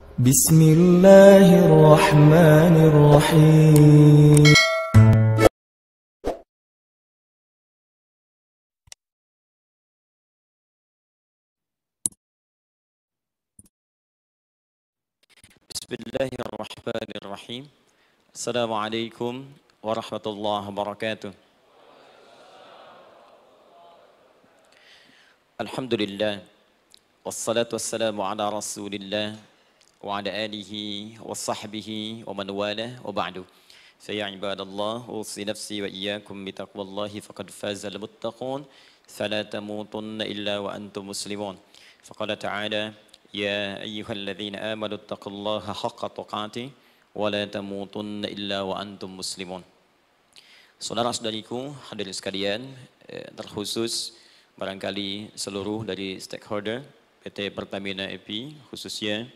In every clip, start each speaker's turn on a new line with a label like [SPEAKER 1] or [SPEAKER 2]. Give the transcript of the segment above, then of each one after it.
[SPEAKER 1] بسم الله الرحمن الرحيم.
[SPEAKER 2] بسم الله الرحمن الرحيم. السلام عليكم ورحمة الله وبركاته. الحمد لله والصلاة والسلام على رسول الله وعلى آله وصحبه ومن والاه وبعد. فيا عباد الله أوصي نفسي وإياكم بتقوى الله فقد فاز المتقون فلا تموتن إلا وأنتم مسلمون. فقال تعالى يا أيها الذين آمنوا اتقوا الله حق تقاته ولا تموتن إلا وأنتم مسلمون. Saudara-saudariku, hadirin sekalian, eh, terkhusus barangkali seluruh dari stakeholder PT Pertamina EP, khususnya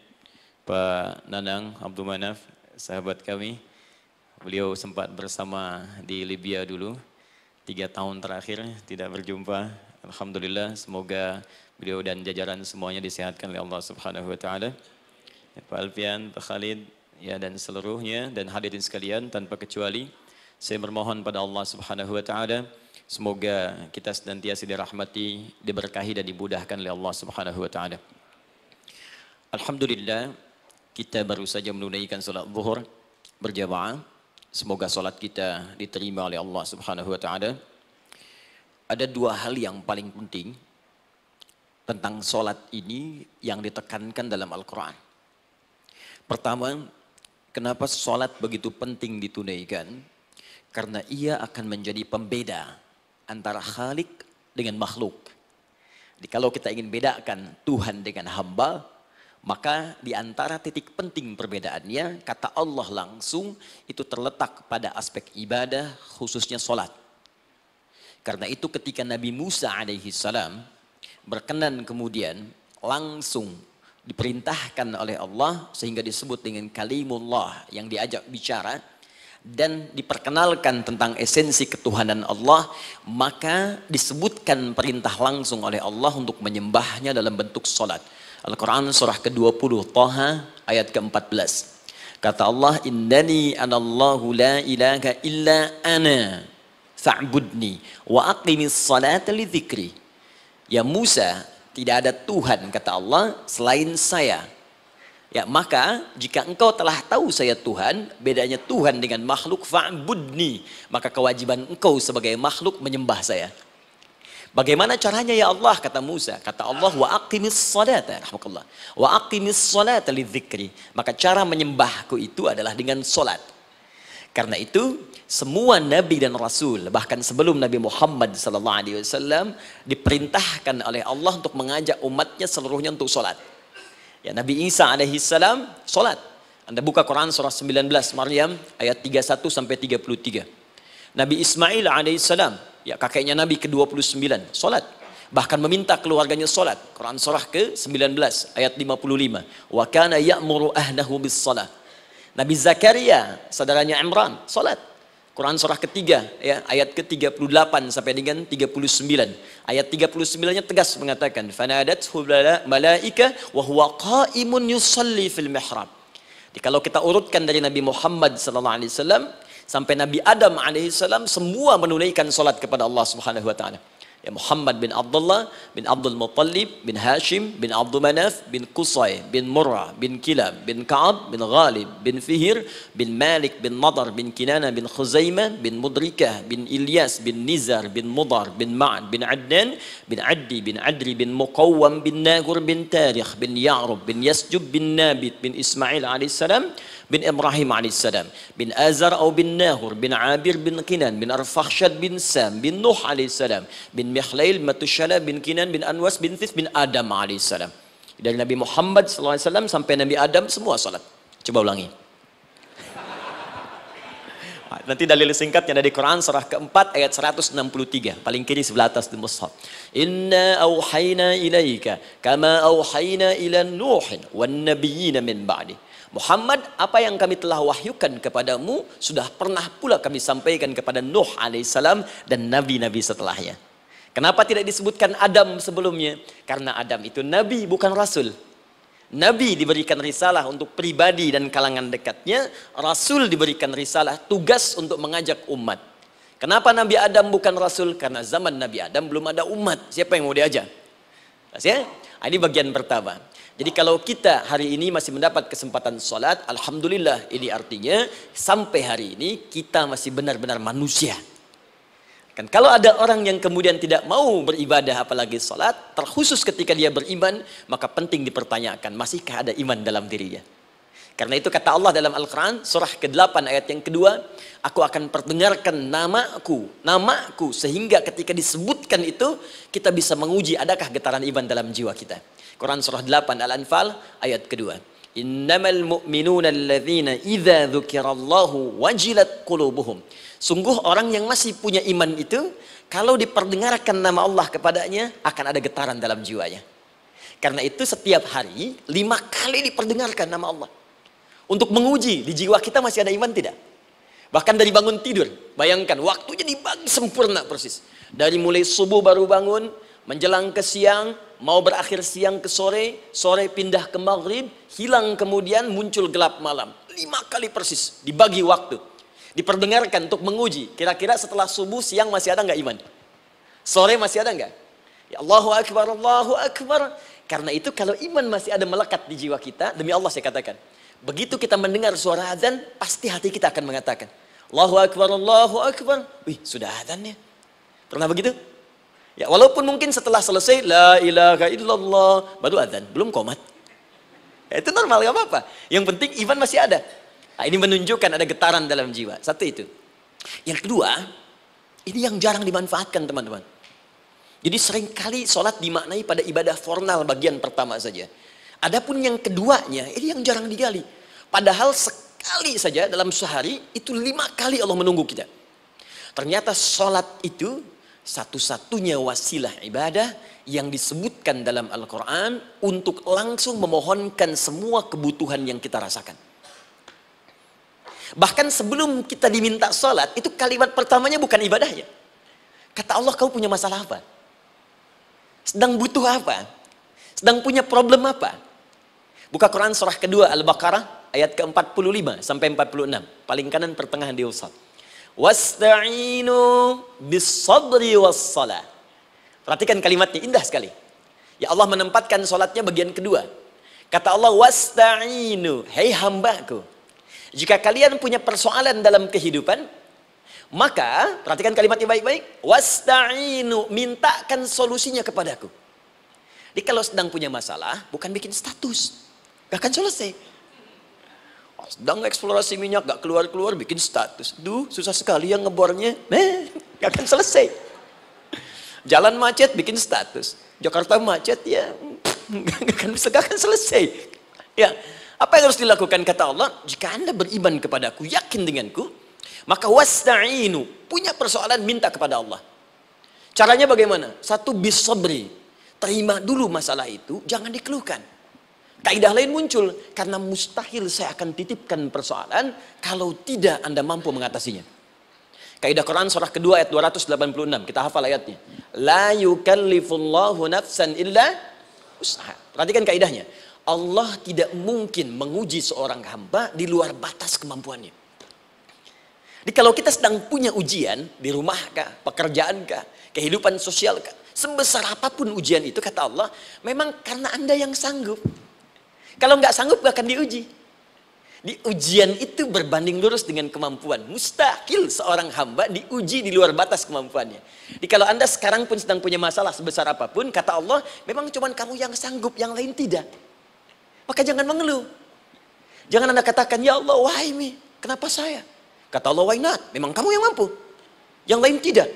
[SPEAKER 2] Pak Nanang Abdul Manaf, sahabat kami. Beliau sempat bersama di Libya dulu, tiga tahun terakhir tidak berjumpa. Alhamdulillah, semoga beliau dan jajaran semuanya disehatkan oleh Allah Subhanahu Wa Taala. Pak Alfian, Pak Khalid, ya dan seluruhnya dan hadirin sekalian tanpa kecuali saya bermohon pada Allah Subhanahu wa taala semoga kita senantiasa dirahmati, diberkahi dan dimudahkan oleh Allah Subhanahu wa taala. Alhamdulillah kita baru saja menunaikan salat zuhur berjamaah. Semoga salat kita diterima oleh Allah Subhanahu wa taala. Ada dua hal yang paling penting tentang salat ini yang ditekankan dalam Al-Qur'an. Pertama, kenapa salat begitu penting ditunaikan? Karena ia akan menjadi pembeda antara khalik dengan makhluk. Jadi kalau kita ingin bedakan Tuhan dengan hamba, maka di antara titik penting perbedaannya, kata Allah langsung itu terletak pada aspek ibadah, khususnya solat. Karena itu ketika Nabi Musa alaihi salam berkenan kemudian langsung diperintahkan oleh Allah sehingga disebut dengan kalimullah yang diajak bicara, dan diperkenalkan tentang esensi ketuhanan Allah, maka disebutkan perintah langsung oleh Allah untuk menyembahnya dalam bentuk solat. Al-Quran surah ke-20 Taha ayat ke-14. Kata Allah, Innani anallahu la ilaha illa ana fa'budni wa aqimis salata li dhikri. Ya Musa, tidak ada Tuhan kata Allah selain saya Ya, maka jika engkau telah tahu saya Tuhan, bedanya Tuhan dengan makhluk fa'budni, maka kewajiban engkau sebagai makhluk menyembah saya. Bagaimana caranya ya Allah kata Musa? Kata Allah wa aqimis salata rahmatullah. Wa aqimis salata lidzikri. Maka cara menyembahku itu adalah dengan salat. Karena itu semua nabi dan rasul bahkan sebelum Nabi Muhammad sallallahu alaihi wasallam diperintahkan oleh Allah untuk mengajak umatnya seluruhnya untuk salat. Ya, Nabi Isa alaihi salam salat. Anda buka Quran surah 19 Maryam ayat 31 sampai 33. Nabi Ismail alaihi salam, ya kakeknya Nabi ke-29, salat. Bahkan meminta keluarganya salat. Quran surah ke-19 ayat 55. Wa kana ya'muru ahlahu bis salat. Nabi Zakaria, saudaranya Imran, salat. Quran surah ketiga ya ayat ke-38 sampai dengan 39. Ayat 39-nya tegas mengatakan fanadathu malaika wa huwa qa'imun yusalli fil mihrab. Kalau kita urutkan dari Nabi Muhammad sallallahu alaihi wasallam sampai Nabi Adam alaihi salam semua menunaikan salat kepada Allah Subhanahu wa taala. Ya Muhammad bin Abdullah bin Abdul Muttalib bin Hashim bin Abdul Manaf bin Qusay bin Murrah bin Kilab bin Ka'ab bin Ghalib bin Fihir bin Malik bin Nadar bin Kinana bin Khuzaimah bin Mudrikah bin Ilyas bin Nizar bin Mudar bin Ma'ad bin Adnan bin Addi bin Adri bin Muqawwam bin Nagur bin Tarikh bin Ya'rub bin Yasjub bin Nabit bin Ismail alaihissalam bin Ibrahim alaihissalam bin Azar atau bin Nahur bin Abir bin Kinan bin Arfakhshad bin Sam bin Nuh alaihissalam bin Mihlail Matushala bin Kinan bin Anwas bin Thith bin Adam alaihissalam dari Nabi Muhammad SAW sampai Nabi Adam semua salat coba ulangi Nanti dalil singkatnya dari Quran surah keempat ayat 163. Paling kiri sebelah atas di mushaf. Inna auhayna ilaika kama auhayna ila Nuhin wan nabiyina min ba'di. Muhammad, apa yang kami telah wahyukan kepadamu sudah pernah pula kami sampaikan kepada Nuh alaihissalam dan nabi-nabi setelahnya. Kenapa tidak disebutkan Adam sebelumnya? Karena Adam itu nabi bukan rasul. Nabi diberikan risalah untuk pribadi dan kalangan dekatnya, Rasul diberikan risalah tugas untuk mengajak umat. Kenapa Nabi Adam bukan Rasul? Karena zaman Nabi Adam belum ada umat. Siapa yang mau diajak? Ya? Ini bagian pertama. Jadi kalau kita hari ini masih mendapat kesempatan sholat, Alhamdulillah ini artinya sampai hari ini kita masih benar-benar manusia. Kan kalau ada orang yang kemudian tidak mau beribadah apalagi salat, terkhusus ketika dia beriman, maka penting dipertanyakan, masihkah ada iman dalam dirinya? Karena itu kata Allah dalam Al-Quran, surah ke-8 ayat yang kedua, aku akan perdengarkan namaku, namaku, sehingga ketika disebutkan itu, kita bisa menguji adakah getaran iman dalam jiwa kita. Quran surah 8 Al-Anfal ayat kedua. Innamal mu'minuna alladhina idza dzukirallahu wajilat qulubuhum. Sungguh orang yang masih punya iman itu kalau diperdengarkan nama Allah kepadanya akan ada getaran dalam jiwanya. Karena itu setiap hari lima kali diperdengarkan nama Allah. Untuk menguji di jiwa kita masih ada iman tidak? Bahkan dari bangun tidur, bayangkan waktunya dibagi sempurna persis. Dari mulai subuh baru bangun, menjelang ke siang, mau berakhir siang ke sore, sore pindah ke maghrib, hilang kemudian muncul gelap malam. Lima kali persis dibagi waktu. Diperdengarkan untuk menguji. Kira-kira setelah subuh siang masih ada nggak iman? Sore masih ada nggak? Ya Allahu Akbar, Allahu Akbar. Karena itu kalau iman masih ada melekat di jiwa kita, demi Allah saya katakan. Begitu kita mendengar suara azan, pasti hati kita akan mengatakan, Allahu Akbar, Allahu Akbar. Wih, sudah azan ya. Pernah begitu? Ya, walaupun mungkin setelah selesai la ilaha illallah baru adzan, belum komat. Ya, itu normal gak apa-apa. Yang penting iman masih ada. Nah, ini menunjukkan ada getaran dalam jiwa. Satu itu. Yang kedua, ini yang jarang dimanfaatkan teman-teman. Jadi sering kali sholat dimaknai pada ibadah formal bagian pertama saja. Adapun yang keduanya, ini yang jarang digali. Padahal sekali saja dalam sehari, itu lima kali Allah menunggu kita. Ternyata sholat itu satu-satunya wasilah ibadah yang disebutkan dalam Al-Quran untuk langsung memohonkan semua kebutuhan yang kita rasakan. Bahkan sebelum kita diminta sholat, itu kalimat pertamanya bukan ibadahnya. Kata Allah, kau punya masalah apa? Sedang butuh apa? Sedang punya problem apa? Buka Quran surah kedua Al-Baqarah ayat ke-45 sampai 46. Paling kanan pertengahan di. Wasta'inu bis sabri was salah. Perhatikan kalimatnya indah sekali. Ya Allah menempatkan solatnya bagian kedua. Kata Allah wasta'inu, hei hambaku. Jika kalian punya persoalan dalam kehidupan, maka perhatikan kalimatnya baik-baik. Wasta'inu, mintakan solusinya kepadaku. Jadi kalau sedang punya masalah, bukan bikin status. Gak akan selesai. Sedang eksplorasi minyak, gak keluar-keluar, bikin status. Duh, susah sekali yang ngebornya. Eh, gak akan selesai. Jalan macet, bikin status. Jakarta macet, ya gak akan bisa, gak akan selesai. Ya, apa yang harus dilakukan kata Allah? Jika anda beriman kepadaku, yakin denganku, maka wasta'inu, punya persoalan minta kepada Allah. Caranya bagaimana? Satu bis sabri. Terima dulu masalah itu, jangan dikeluhkan. Kaidah lain muncul karena mustahil saya akan titipkan persoalan kalau tidak Anda mampu mengatasinya. Kaidah Quran surah kedua ayat 286. Kita hafal ayatnya. La yukallifullahu nafsan illa usaha. Perhatikan kaidahnya. Allah tidak mungkin menguji seorang hamba di luar batas kemampuannya. Jadi kalau kita sedang punya ujian di rumah kah, pekerjaan kah, kehidupan sosial kah, sebesar apa pun ujian itu kata Allah, memang karena Anda yang sanggup. Kalau nggak sanggup gak akan diuji. Di ujian itu berbanding lurus dengan kemampuan. Mustahil seorang hamba diuji di luar batas kemampuannya. Jadi kalau anda sekarang pun sedang punya masalah sebesar apa pun, kata Allah, memang cuma kamu yang sanggup, yang lain tidak. Maka jangan mengeluh. Jangan anda katakan, ya Allah, why me? Kenapa saya? Kata Allah, why not? Memang kamu yang mampu. Yang lain tidak.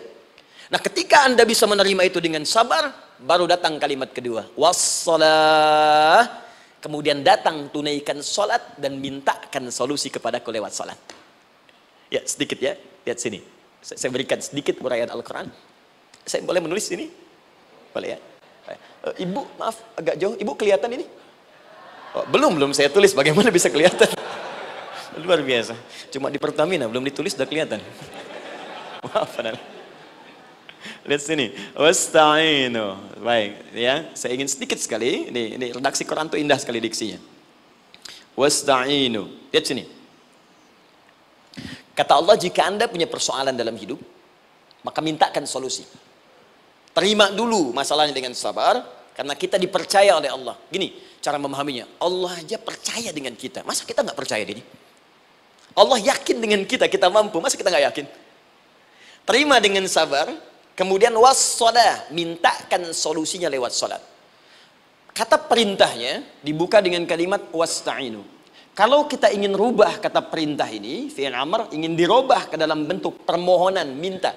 [SPEAKER 2] Nah ketika anda bisa menerima itu dengan sabar, baru datang kalimat kedua. Wassalah kemudian datang tunaikan sholat dan mintakan solusi kepadaku lewat sholat. Ya sedikit ya, lihat sini. Saya berikan sedikit uraian Al-Quran. Saya boleh menulis ini? Boleh ya? Eh, Ibu, maaf agak jauh. Ibu kelihatan ini? Oh, belum, belum saya tulis. Bagaimana bisa kelihatan? Luar biasa. Cuma di Pertamina belum ditulis sudah kelihatan. Maaf, Lihat sini. Wasta'inu. Baik, ya. Saya ingin sedikit sekali. Ini, ini redaksi Quran itu indah sekali diksinya. Wasta'inu. Lihat sini. Kata Allah, jika Anda punya persoalan dalam hidup, maka mintakan solusi. Terima dulu masalahnya dengan sabar, karena kita dipercaya oleh Allah. Gini, cara memahaminya. Allah aja percaya dengan kita. Masa kita nggak percaya diri? Allah yakin dengan kita, kita mampu. Masa kita nggak yakin? Terima dengan sabar, kemudian wassalah, mintakan solusinya lewat salat. Kata perintahnya dibuka dengan kalimat wasta'inu. Kalau kita ingin rubah kata perintah ini, fi'il amr ingin dirubah ke dalam bentuk permohonan, minta.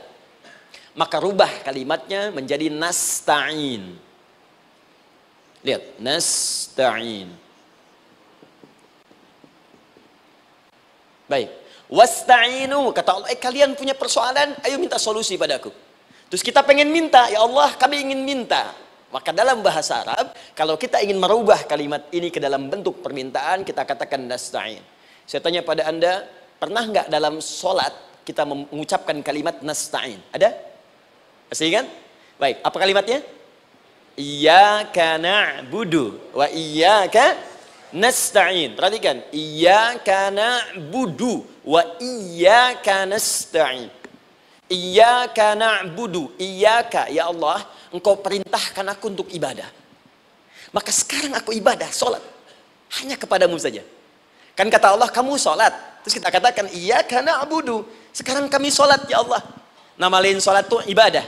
[SPEAKER 2] Maka rubah kalimatnya menjadi nasta'in. Lihat, nasta'in. Baik. Wasta'inu, kata Allah, eh kalian punya persoalan, ayo minta solusi padaku. Terus kita pengen minta, ya Allah kami ingin minta. Maka dalam bahasa Arab, kalau kita ingin merubah kalimat ini ke dalam bentuk permintaan, kita katakan nasta'in. Saya tanya pada anda, pernah nggak dalam solat kita mengucapkan kalimat nasta'in? Ada? Masih ingat? Baik, apa kalimatnya? Iyyaka na'budu wa iyyaka nasta'in. Perhatikan, iyyaka na'budu wa iyyaka nasta'in. Iyyaka na'budu, iyyaka ya Allah, engkau perintahkan aku untuk ibadah. Maka sekarang aku ibadah, sholat. Hanya kepadamu saja. Kan kata Allah, kamu sholat. Terus kita katakan, iya karena abudu. Sekarang kami sholat ya Allah. Nama lain sholat itu ibadah.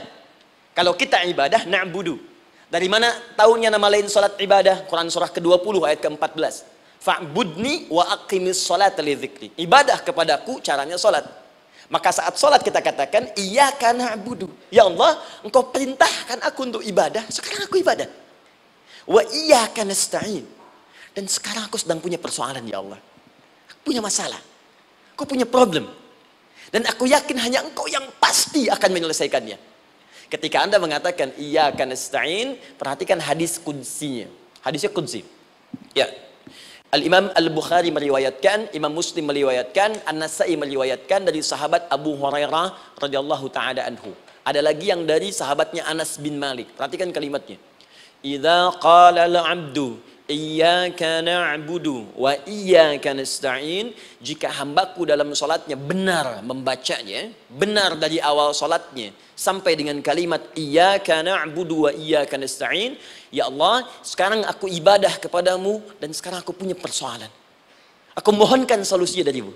[SPEAKER 2] Kalau kita ibadah, na'budu. Dari mana tahunya nama lain sholat ibadah? Quran surah ke-20 ayat ke-14. Fa'budni wa aqimis sholat li Ibadah kepadaku caranya sholat. Maka saat sholat kita katakan, iya karena abudu. Ya Allah, engkau perintahkan aku untuk ibadah, sekarang aku ibadah. Wa iya karena. Dan sekarang aku sedang punya persoalan ya Allah. Aku punya masalah. Aku punya problem. Dan aku yakin hanya engkau yang pasti akan menyelesaikannya. Ketika anda mengatakan iya karena perhatikan hadis kunsinya. Hadisnya kunsi. Ya, Al-Imam Al-Bukhari meriwayatkan, Imam Muslim meriwayatkan, An-Nasai meriwayatkan dari sahabat Abu Hurairah radhiyallahu taala anhu. Ada lagi yang dari sahabatnya Anas bin Malik. Perhatikan kalimatnya. Idza qala al-'abdu Iyyaka na'budu wa iyyaka nasta'in. Jika hambaku dalam salatnya benar membacanya benar dari awal salatnya sampai dengan kalimat iyyaka na'budu wa iyyaka nasta'in ya Allah sekarang aku ibadah kepadamu dan sekarang aku punya persoalan. Aku mohonkan solusinya darimu.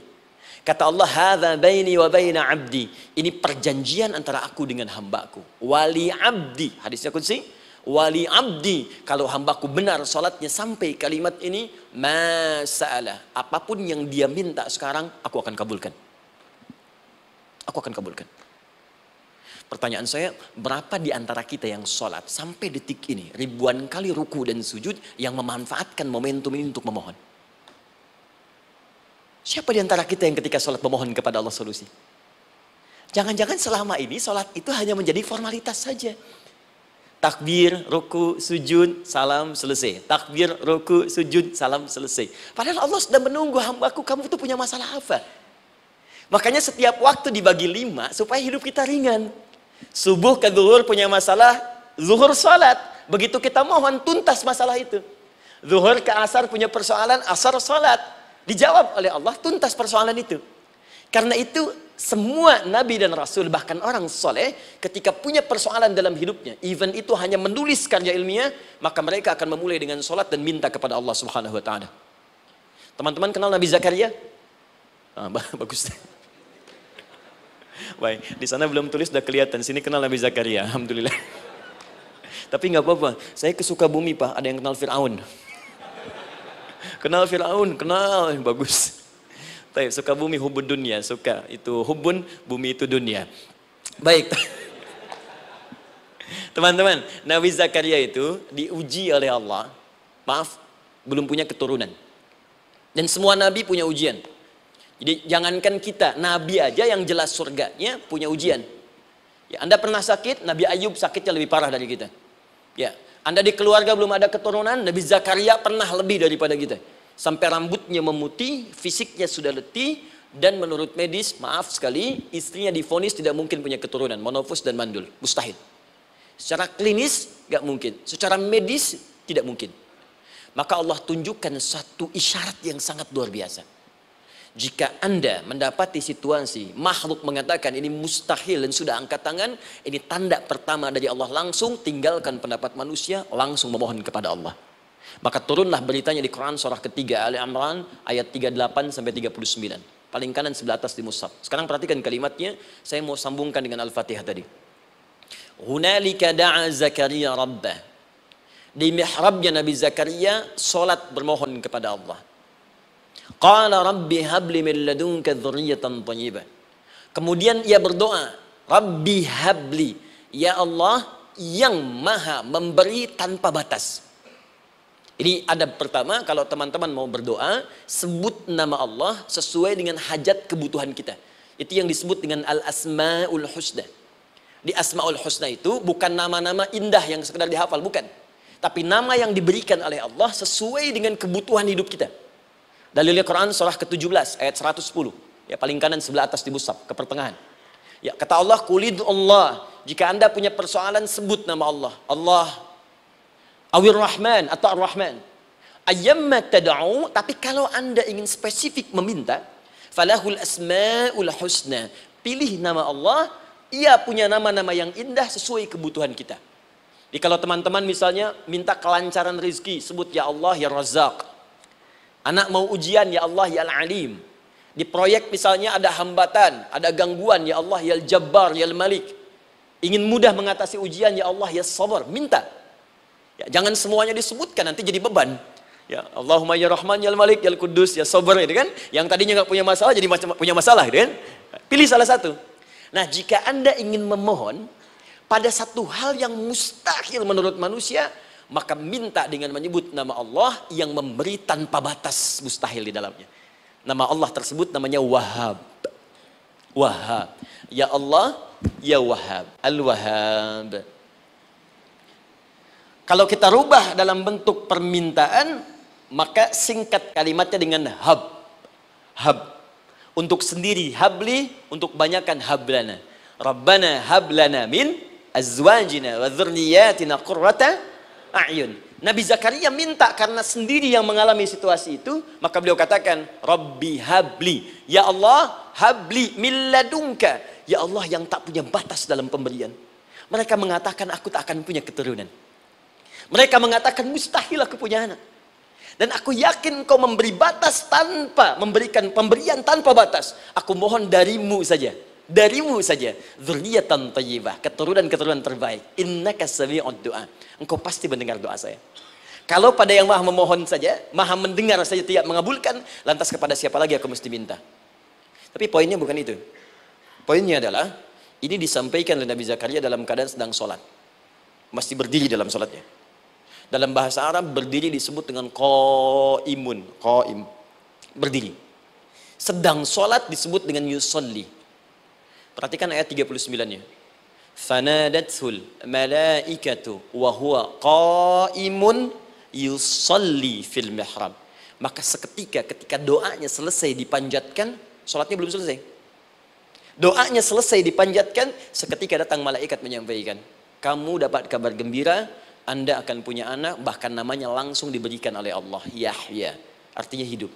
[SPEAKER 2] Kata Allah hadza baini wa baina 'abdi. Ini perjanjian antara aku dengan hambaku. Wali 'abdi. Hadisnya kunci wali abdi kalau hambaku benar salatnya sampai kalimat ini masalah apa pun yang dia minta sekarang aku akan kabulkan aku akan kabulkan Pertanyaan saya, berapa di antara kita yang sholat sampai detik ini, ribuan kali ruku dan sujud yang memanfaatkan momentum ini untuk memohon? Siapa di antara kita yang ketika sholat memohon kepada Allah solusi? Jangan-jangan selama ini sholat itu hanya menjadi formalitas saja. Takbir, ruku, sujud, salam selesai. Takbir, ruku, sujud, salam selesai. Padahal Allah sudah menunggu hambaku, kamu itu punya masalah apa? Makanya setiap waktu dibagi lima supaya hidup kita ringan. Subuh ke zuhur punya masalah, zuhur salat. Begitu kita mohon tuntas masalah itu. Zuhur ke asar punya persoalan, asar salat. Dijawab oleh Allah tuntas persoalan itu. Karena itu semua nabi dan rasul bahkan orang soleh ketika punya persoalan dalam hidupnya, even itu hanya menulis karya ilmiah, maka mereka akan memulai dengan sholat dan minta kepada Allah Subhanahu Wa Taala. Teman-teman kenal Nabi Zakaria? Ah, bagus. Baik, di sana belum tulis sudah kelihatan. Sini kenal Nabi Zakaria, alhamdulillah. Tapi nggak apa-apa. Saya kesuka bumi pak. Ada yang kenal Fir'aun. Kenal Fir'aun, kenal, bagus. Baik, suka bumi hubun dunia, suka itu hubun bumi itu dunia. Baik. Teman-teman, Nabi Zakaria itu diuji oleh Allah. Maaf, belum punya keturunan. Dan semua nabi punya ujian. Jadi jangankan kita, nabi aja yang jelas surganya punya ujian. Ya, anda pernah sakit, Nabi Ayub sakitnya lebih parah dari kita. Ya, Anda di keluarga belum ada keturunan, Nabi Zakaria pernah lebih daripada kita sampai rambutnya memutih, fisiknya sudah letih, dan menurut medis, maaf sekali, istrinya difonis tidak mungkin punya keturunan, monofus dan mandul, mustahil. Secara klinis gak mungkin. Secara medis tidak mungkin. Maka Allah tunjukkan satu isyarat yang sangat luar biasa. Jika Anda mendapati situasi makhluk mengatakan ini mustahil dan sudah angkat tangan, ini tanda pertama dari Allah langsung tinggalkan pendapat manusia, langsung memohon kepada Allah. Maka turunlah beritanya di Quran surah ketiga Ali Imran ayat 38 sampai 39. Paling kanan sebelah atas di Musab. Sekarang perhatikan kalimatnya, saya mau sambungkan dengan Al-Fatihah tadi. Hunalika da'a Zakaria rabbah. Di mihrabnya Nabi Zakaria, solat bermohon kepada Allah. Qala rabbi habli min ladunka dzurriyyatan thayyibah. Kemudian ia berdoa, Rabbi habli, ya Allah yang maha memberi tanpa batas. Ini ada pertama kalau teman-teman mau berdoa, sebut nama Allah sesuai dengan hajat kebutuhan kita. Itu yang disebut dengan al-asmaul husna. Di asmaul husna itu bukan nama-nama indah yang sekedar dihafal, bukan. Tapi nama yang diberikan oleh Allah sesuai dengan kebutuhan hidup kita. Dalilnya Quran surah ke-17 ayat 110. Ya paling kanan sebelah atas di musab ke pertengahan. Ya kata Allah kulid Allah. Jika Anda punya persoalan sebut nama Allah. Allah Awir Rahman atau Ar-Rahman. Ayyamma tad'u tapi kalau Anda ingin spesifik meminta falahul asmaul husna. Pilih nama Allah, ia punya nama-nama yang indah sesuai kebutuhan kita. Jadi kalau teman-teman misalnya minta kelancaran rezeki, sebut ya Allah ya Razak. Anak mau ujian, ya Allah, ya Al-Alim. Di proyek misalnya ada hambatan, ada gangguan, ya Allah, ya Al-Jabbar, ya Al-Malik. Ingin mudah mengatasi ujian, ya Allah, ya Sabar. Minta. Ya, jangan semuanya disebutkan, nanti jadi beban. Ya, Allahumma ya Rahman, ya Al-Malik, ya Al-Qudus, ya Sabar, itu kan. Yang tadinya nggak punya masalah, jadi punya masalah, gitu kan. Pilih salah satu. Nah, jika Anda ingin memohon, pada satu hal yang mustahil menurut manusia, maka minta dengan menyebut nama Allah yang memberi tanpa batas mustahil di dalamnya. Nama Allah tersebut namanya Wahab. Wahab. Ya Allah, Ya Wahab. Al-Wahab. Kalau kita rubah dalam bentuk permintaan, maka singkat kalimatnya dengan hab. Hab. Untuk sendiri habli, untuk banyakkan hablana. Rabbana hablana min azwajina wa dhurriyyatina qurrata a'yun. Nabi Zakaria minta karena sendiri yang mengalami situasi itu, maka beliau katakan, Rabbi habli. Ya Allah, habli milladunka. Ya Allah yang tak punya batas dalam pemberian. Mereka mengatakan aku tak akan punya keturunan. Mereka mengatakan mustahil aku punya anak. Dan aku yakin kau memberi batas tanpa memberikan pemberian tanpa batas. Aku mohon darimu saja darimu saja zurriyatan thayyibah keturunan-keturunan terbaik. Innaka sami'ud du'a. Engkau pasti mendengar doa saya. Kalau pada yang maha memohon saja maha mendengar saja tidak mengabulkan lantas kepada siapa lagi aku mesti minta? Tapi poinnya bukan itu. Poinnya adalah ini disampaikan oleh Nabi Zakaria dalam keadaan sedang sholat. Masih berdiri dalam sholatnya dalam bahasa Arab berdiri disebut dengan qaimun qaim berdiri sedang sholat disebut dengan yusolli Perhatikan ayat 39-nya. Fanadatul malaikatu wa huwa qaimun yusalli fil mihrab. Maka seketika ketika doanya selesai dipanjatkan, sholatnya belum selesai. Doanya selesai dipanjatkan, seketika datang malaikat menyampaikan, kamu dapat kabar gembira, Anda akan punya anak, bahkan namanya langsung diberikan oleh Allah, Yahya. Artinya hidup.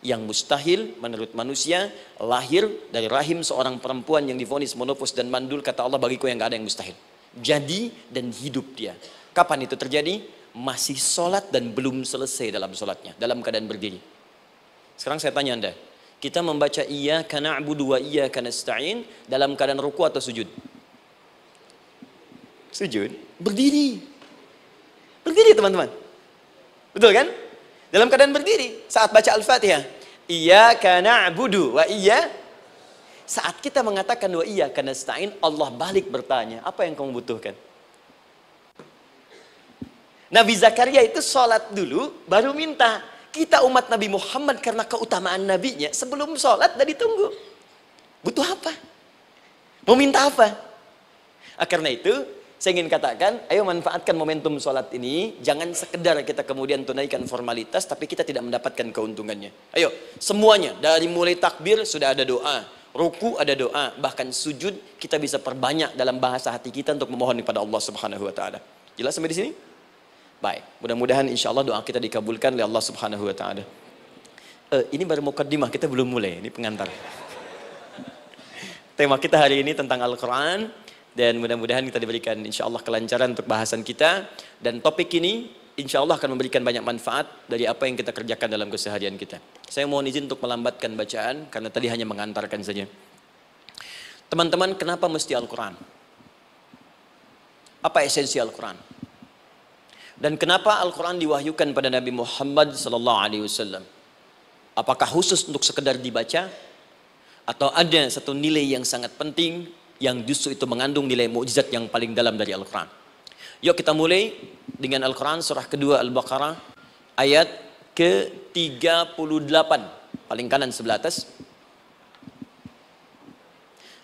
[SPEAKER 2] Yang mustahil menurut manusia lahir dari rahim seorang perempuan yang difonis monopos dan mandul kata Allah bagiku yang gak ada yang mustahil. Jadi dan hidup dia. Kapan itu terjadi? Masih sholat dan belum selesai dalam sholatnya dalam keadaan berdiri. Sekarang saya tanya anda kita membaca iya karena abu dua iya karena dalam keadaan ruku atau sujud? Sujud. Berdiri berdiri teman-teman betul kan dalam keadaan berdiri saat baca Al-Fatihah. Iya karena na'budu wa iya saat kita mengatakan wa iya karena stain Allah balik bertanya, apa yang kamu butuhkan? Nabi Zakaria itu sholat dulu, baru minta. Kita umat Nabi Muhammad karena keutamaan nabinya, sebelum sholat dan ditunggu. Butuh apa? Mau minta apa? Nah, karena itu, saya ingin katakan, ayo manfaatkan momentum sholat ini. Jangan sekedar kita kemudian tunaikan formalitas, tapi kita tidak mendapatkan keuntungannya. Ayo, semuanya. Dari mulai takbir sudah ada doa. ruku ada doa, bahkan sujud kita bisa perbanyak dalam bahasa hati kita untuk memohon kepada Allah Subhanahu wa taala. Jelas sampai di sini? Baik, mudah-mudahan insya Allah doa kita dikabulkan oleh Allah Subhanahu wa taala. Uh, ini baru mukaddimah, kita belum mulai, ini pengantar. Tema kita hari ini tentang Al-Quran dan mudah-mudahan kita diberikan insya Allah kelancaran untuk bahasan kita dan topik ini insya Allah akan memberikan banyak manfaat dari apa yang kita kerjakan dalam keseharian kita. Saya mohon izin untuk melambatkan bacaan karena tadi hanya mengantarkan saja. Teman-teman, kenapa mesti Al-Quran? Apa esensi Al-Quran? Dan kenapa Al-Quran diwahyukan pada Nabi Muhammad sallallahu alaihi wasallam? Apakah khusus untuk sekedar dibaca atau ada satu nilai yang sangat penting yang justru itu mengandung nilai mukjizat yang paling dalam dari Al-Quran? Yuk kita mulai dengan Al-Quran surah kedua Al-Baqarah ayat ke-38 paling kanan sebelah atas.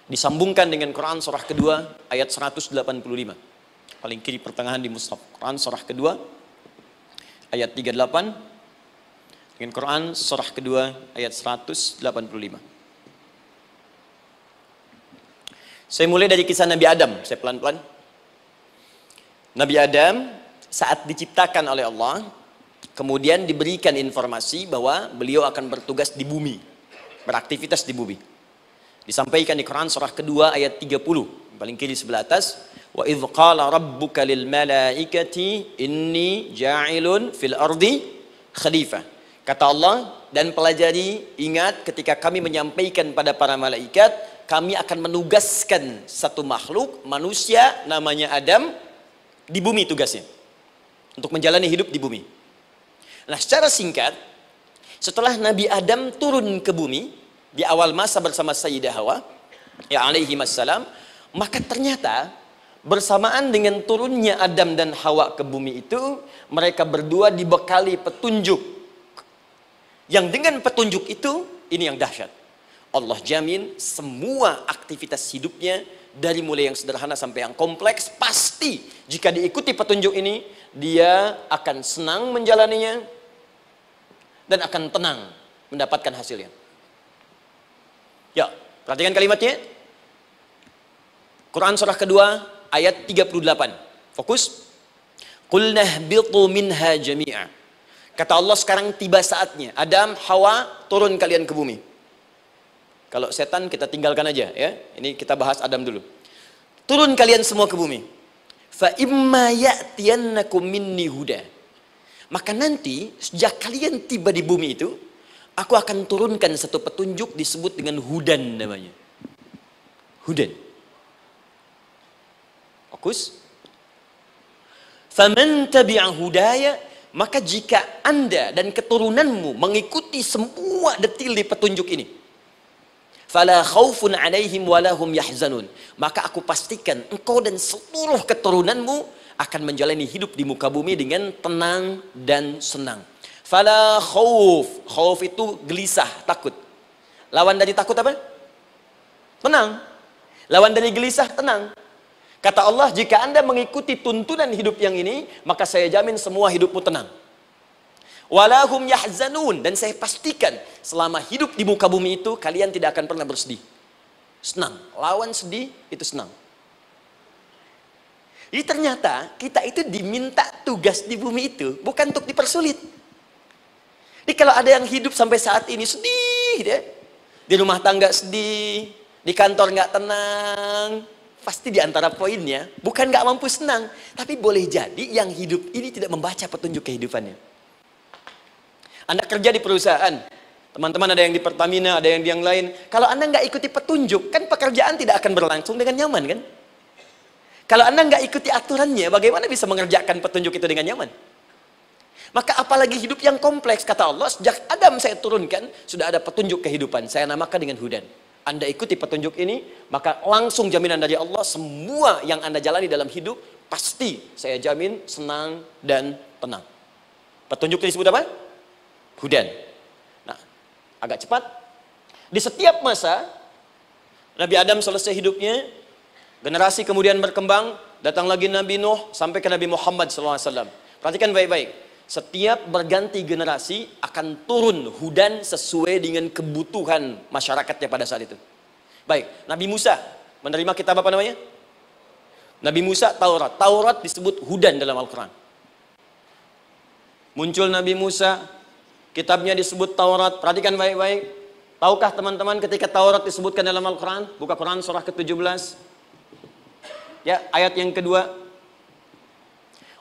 [SPEAKER 2] Disambungkan dengan Quran surah kedua ayat 185 paling kiri pertengahan di mushaf. Quran surah kedua ayat 38 dengan Quran surah kedua ayat 185 saya mulai dari kisah Nabi Adam. Saya pelan-pelan. Nabi Adam saat diciptakan oleh Allah kemudian diberikan informasi bahwa beliau akan bertugas di bumi beraktivitas di bumi. Disampaikan di Quran surah kedua ayat 30 paling kiri sebelah atas wa idh qala rabbuka lil malaikati inni ja'ilun fil ardi khalifah. Kata Allah dan pelajari ingat ketika kami menyampaikan pada para malaikat kami akan menugaskan satu makhluk manusia namanya Adam di bumi tugasnya untuk menjalani hidup di bumi nah secara singkat setelah Nabi Adam turun ke bumi di awal masa bersama Sayyidah Hawa ya alaihi wassalam maka ternyata bersamaan dengan turunnya Adam dan Hawa ke bumi itu, mereka berdua dibekali petunjuk. Yang dengan petunjuk itu, ini yang dahsyat. Allah jamin semua aktivitas hidupnya dari mulai yang sederhana sampai yang kompleks pasti jika diikuti petunjuk ini dia akan senang menjalaninya dan akan tenang mendapatkan hasilnya. Ya, perhatikan kalimatnya. Quran surah kedua ayat 38. Fokus. Qulna ihbitu minha jami'a. Kata Allah sekarang tiba saatnya. Adam, Hawa, turun kalian ke bumi. Kalau setan kita tinggalkan aja ya. Ini kita bahas Adam dulu. Turun kalian semua ke bumi. Fa imma ya'tiyannakum minni huda. Maka nanti sejak kalian tiba di bumi itu, aku akan turunkan satu petunjuk disebut dengan hudan namanya. Hudan. Fokus. Faman tabi'a hudaya maka jika Anda dan keturunanmu mengikuti semua detil di petunjuk ini fala khaufun alaihim walahum yahzanun. Maka aku pastikan engkau dan seluruh keturunanmu akan menjalani hidup di muka bumi dengan tenang dan senang. Fala khauf. Khauf itu gelisah takut. Lawan dari takut apa? Tenang. Lawan dari gelisah tenang. Kata Allah, jika Anda mengikuti tuntunan hidup yang ini, maka saya jamin semua hidupmu tenang. Walahum yahzanun dan saya pastikan selama hidup di muka bumi itu kalian tidak akan pernah bersedih. Senang, lawan sedih itu senang. Jadi ternyata kita itu diminta tugas di bumi itu bukan untuk dipersulit. Jadi kalau ada yang hidup sampai saat ini sedih, deh, di rumah tangga sedih, di kantor nggak tenang, pasti di antara poinnya bukan nggak mampu senang, tapi boleh jadi yang hidup ini tidak membaca petunjuk kehidupannya. Anda kerja di perusahaan, teman-teman ada yang di Pertamina, ada yang di yang lain. Kalau Anda nggak ikuti petunjuk, kan pekerjaan tidak akan berlangsung dengan nyaman kan? Kalau Anda nggak ikuti aturannya, bagaimana bisa mengerjakan petunjuk itu dengan nyaman? Maka apalagi hidup yang kompleks, kata Allah, sejak Adam saya turunkan, sudah ada petunjuk kehidupan. Saya namakan dengan hudan. Anda ikuti petunjuk ini, maka langsung jaminan dari Allah semua yang Anda jalani dalam hidup pasti saya jamin senang dan tenang. Petunjuk ini disebut apa? Hudan. Nah, agak cepat. Di setiap masa Nabi Adam selesai hidupnya, generasi kemudian berkembang, datang lagi Nabi Nuh sampai ke Nabi Muhammad SAW. Perhatikan baik-baik. Setiap berganti generasi akan turun hudan sesuai dengan kebutuhan masyarakatnya pada saat itu. Baik, Nabi Musa menerima kitab apa namanya? Nabi Musa Taurat. Taurat disebut hudan dalam Al-Quran. Muncul Nabi Musa, kitabnya disebut Taurat. Perhatikan baik-baik. Tahukah teman-teman ketika Taurat disebutkan dalam Al-Quran? Buka Quran surah ke-17. Ya, ayat yang kedua.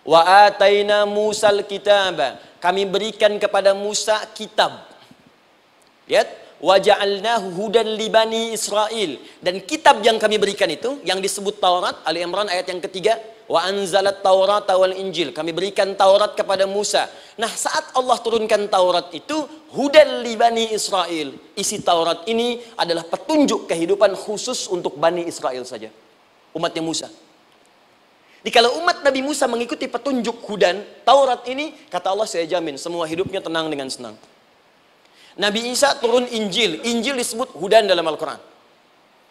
[SPEAKER 2] Wa ataina Musal kitab. Kami berikan kepada Musa kitab. Lihat, waja'alnahu hudan li bani Israel dan kitab yang kami berikan itu yang disebut Taurat Ali Imran ayat yang ketiga wa anzalat Taurat wal Injil kami berikan Taurat kepada Musa. Nah saat Allah turunkan Taurat itu hudan li bani Israel. Isi Taurat ini adalah petunjuk kehidupan khusus untuk bani Israel saja. Umatnya Musa. Jadi kalau umat Nabi Musa mengikuti petunjuk hudan Taurat ini, kata Allah saya jamin semua hidupnya tenang dengan senang. Nabi Isa turun Injil. Injil disebut hudan dalam Al-Quran.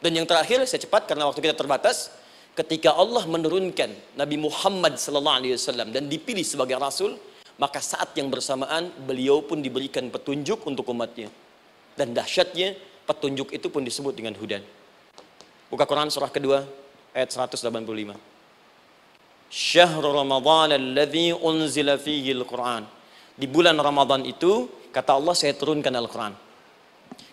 [SPEAKER 2] Dan yang terakhir, saya cepat karena waktu kita terbatas. Ketika Allah menurunkan Nabi Muhammad SAW dan dipilih sebagai Rasul, maka saat yang bersamaan beliau pun diberikan petunjuk untuk umatnya. Dan dahsyatnya, petunjuk itu pun disebut dengan hudan. Buka Quran surah kedua, ayat 185. Syahrul Ramadan alladhi unzila fihi al-Quran. Di bulan Ramadan itu Kata Allah saya turunkan Al-Quran.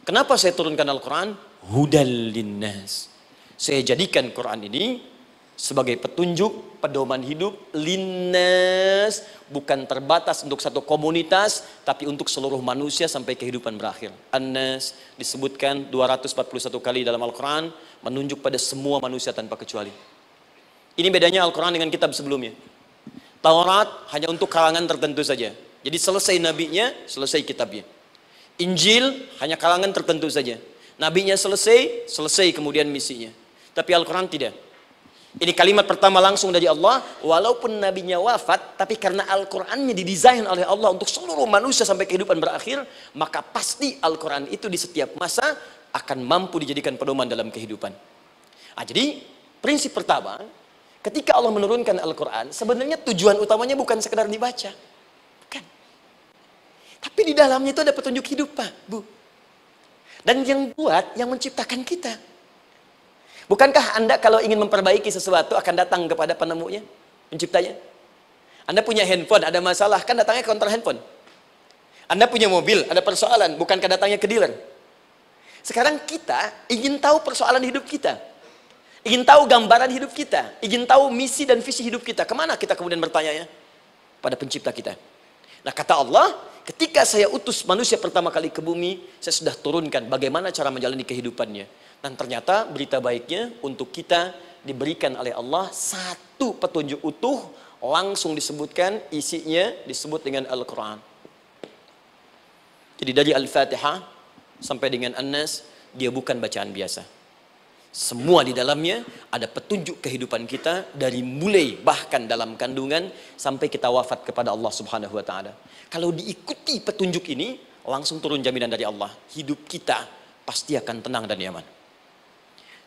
[SPEAKER 2] Kenapa saya turunkan Al-Quran? Hudal linnas. Saya jadikan Quran ini sebagai petunjuk, pedoman hidup, linnas, bukan terbatas untuk satu komunitas, tapi untuk seluruh manusia sampai kehidupan berakhir. An-Nas disebutkan 241 kali dalam Al-Quran, menunjuk pada semua manusia tanpa kecuali. Ini bedanya Al-Quran dengan kitab sebelumnya. Taurat hanya untuk kalangan tertentu saja. Jadi selesai nabinya, selesai kitabnya. Injil hanya kalangan tertentu saja. Nabinya selesai, selesai kemudian misinya. Tapi Al-Quran tidak. Ini kalimat pertama langsung dari Allah, walaupun nabinya wafat, tapi karena Al-Qurannya didesain oleh Allah untuk seluruh manusia sampai kehidupan berakhir, maka pasti Al-Quran itu di setiap masa akan mampu dijadikan pedoman dalam kehidupan. Nah, jadi prinsip pertama, ketika Allah menurunkan Al-Quran, sebenarnya tujuan utamanya bukan sekedar dibaca. Tapi di dalamnya itu ada petunjuk hidup, Pak, Bu. Dan yang buat, yang menciptakan kita. Bukankah Anda kalau ingin memperbaiki sesuatu akan datang kepada penemunya, penciptanya? Anda punya handphone, ada masalah, kan datangnya counter handphone. Anda punya mobil, ada persoalan, bukankah datangnya ke dealer? Sekarang kita ingin tahu persoalan hidup kita. Ingin tahu gambaran hidup kita. Ingin tahu misi dan visi hidup kita. Ke mana kita kemudian bertanya ya? Pada pencipta kita. Nah kata Allah, Ketika saya utus manusia pertama kali ke bumi, saya sudah turunkan bagaimana cara menjalani kehidupannya. Dan ternyata berita baiknya untuk kita diberikan oleh Allah satu petunjuk utuh langsung disebutkan isinya disebut dengan Al-Quran. Jadi dari Al-Fatihah sampai dengan An-Nas dia bukan bacaan biasa. Semua di dalamnya ada petunjuk kehidupan kita dari mulai bahkan dalam kandungan sampai kita wafat kepada Allah Subhanahu wa taala. Kalau diikuti petunjuk ini, langsung turun jaminan dari Allah. Hidup kita pasti akan tenang dan nyaman.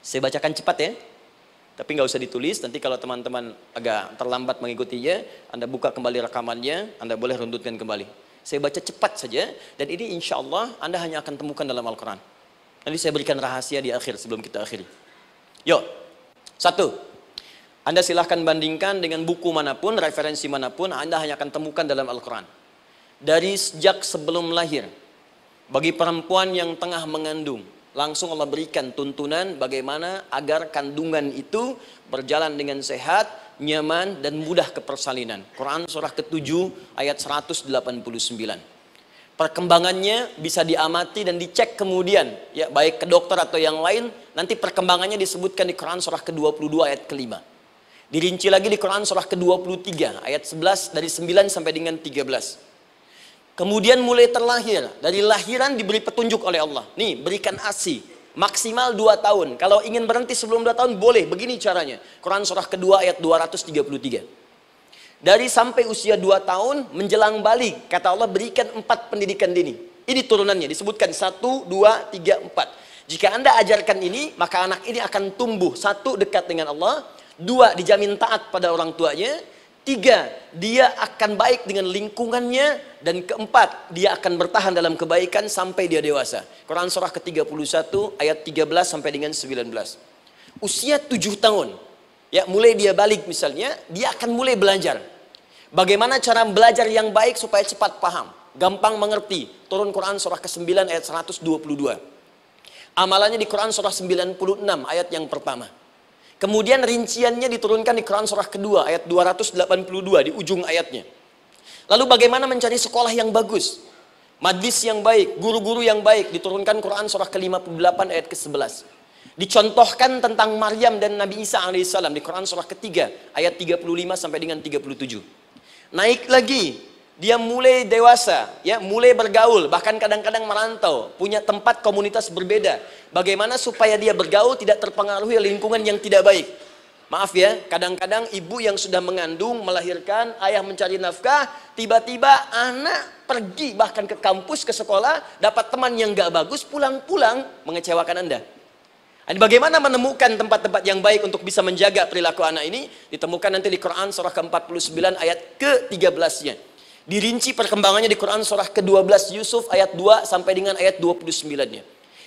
[SPEAKER 2] Saya bacakan cepat ya. Tapi nggak usah ditulis, nanti kalau teman-teman agak terlambat mengikutinya, Anda buka kembali rekamannya, Anda boleh runtutkan kembali. Saya baca cepat saja, dan ini insya Allah Anda hanya akan temukan dalam Al-Quran. Nanti saya berikan rahasia di akhir sebelum kita akhiri. Yuk, satu. Anda silahkan bandingkan dengan buku mana pun, referensi mana pun, Anda hanya akan temukan dalam Al-Quran dari sejak sebelum lahir. Bagi perempuan yang tengah mengandung, langsung Allah berikan tuntunan bagaimana agar kandungan itu berjalan dengan sehat, nyaman, dan mudah ke persalinan. Quran surah ke-7 ayat 189. Perkembangannya bisa diamati dan dicek kemudian, ya baik ke dokter atau yang lain, nanti perkembangannya disebutkan di Quran surah ke-22 ayat ke-5. Dirinci lagi di Quran surah ke-23 ayat 11 dari 9 sampai dengan 13. Kemudian mulai terlahir. Dari lahiran diberi petunjuk oleh Allah. Nih, berikan ASI. Maksimal 2 tahun. Kalau ingin berhenti sebelum 2 tahun, boleh. Begini caranya. Quran surah kedua ayat 233. Dari sampai usia 2 tahun, menjelang balik. Kata Allah, berikan 4 pendidikan dini. Ini turunannya. Disebutkan 1, 2, 3, 4. Jika Anda ajarkan ini, maka anak ini akan tumbuh. Satu, dekat dengan Allah. Dua, dijamin taat pada orang tuanya Tiga, dia akan baik dengan lingkungannya. Dan keempat, dia akan bertahan dalam kebaikan sampai dia dewasa. Quran surah ke-31 ayat 13 sampai dengan 19. Usia tujuh tahun. Ya, mulai dia balik misalnya, dia akan mulai belajar. Bagaimana cara belajar yang baik supaya cepat paham, gampang mengerti. Turun Quran surah ke-9 ayat 122. Amalannya di Quran surah 96 ayat yang pertama. Kemudian rinciannya diturunkan di Quran surah kedua ayat 282 di ujung ayatnya. Lalu bagaimana mencari sekolah yang bagus? Majlis yang baik, guru-guru yang baik diturunkan Quran surah ke-58 ayat ke-11. Dicontohkan tentang Maryam dan Nabi Isa alaihissalam di Quran surah ketiga ayat 35 sampai dengan 37. Naik lagi dia mulai dewasa, ya, mulai bergaul, bahkan kadang-kadang merantau, punya tempat komunitas berbeda. Bagaimana supaya dia bergaul tidak terpengaruhi lingkungan yang tidak baik. Maaf ya, kadang-kadang ibu yang sudah mengandung, melahirkan, ayah mencari nafkah, tiba-tiba anak pergi bahkan ke kampus, ke sekolah, dapat teman yang gak bagus, pulang-pulang mengecewakan Anda. Bagaimana menemukan tempat-tempat yang baik untuk bisa menjaga perilaku anak ini? Ditemukan nanti di Quran surah ke-49 ayat ke-13-nya. Dirinci perkembangannya di Quran surah ke-12 Yusuf ayat 2 sampai dengan ayat 29-nya.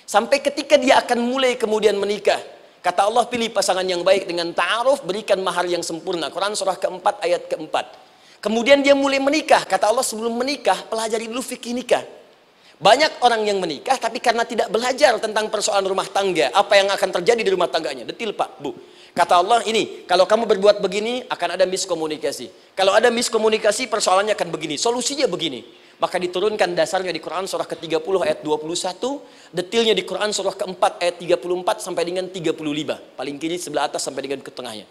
[SPEAKER 2] Sampai ketika dia akan mulai kemudian menikah. Kata Allah pilih pasangan yang baik dengan ta'aruf berikan mahar yang sempurna. Quran surah keempat ayat keempat. Kemudian dia mulai menikah. Kata Allah sebelum menikah pelajari dulu fikih nikah. Banyak orang yang menikah tapi karena tidak belajar tentang persoalan rumah tangga. Apa yang akan terjadi di rumah tangganya. Detil pak, bu. Kata Allah ini, kalau kamu berbuat begini akan ada miskomunikasi. Kalau ada miskomunikasi persoalannya akan begini, solusinya begini. Maka diturunkan dasarnya di Quran surah ke-30 ayat 21, detilnya di Quran surah ke-4 ayat 34 sampai dengan 35. Paling kiri sebelah atas sampai dengan ke tengahnya.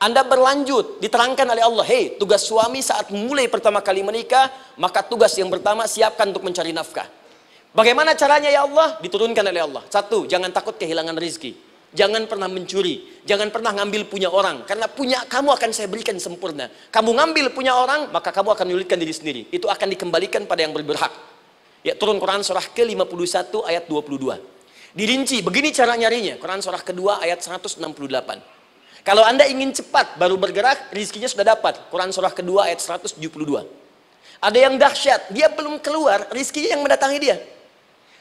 [SPEAKER 2] Anda berlanjut, diterangkan oleh Allah, hei tugas suami saat mulai pertama kali menikah, maka tugas yang pertama siapkan untuk mencari nafkah. Bagaimana caranya ya Allah? Diturunkan oleh Allah. Satu, jangan takut kehilangan rizki. Jangan pernah mencuri, jangan pernah ngambil punya orang, karena punya kamu akan saya berikan sempurna. Kamu ngambil punya orang, maka kamu akan menyulitkan diri sendiri. Itu akan dikembalikan pada yang berberhak. Ya, turun Quran surah ke-51 ayat 22. Dirinci, begini cara nyarinya. Quran surah kedua ayat 168. Kalau Anda ingin cepat baru bergerak, rizkinya sudah dapat. Quran surah kedua ayat 172. Ada yang dahsyat, dia belum keluar, rizkinya yang mendatangi dia.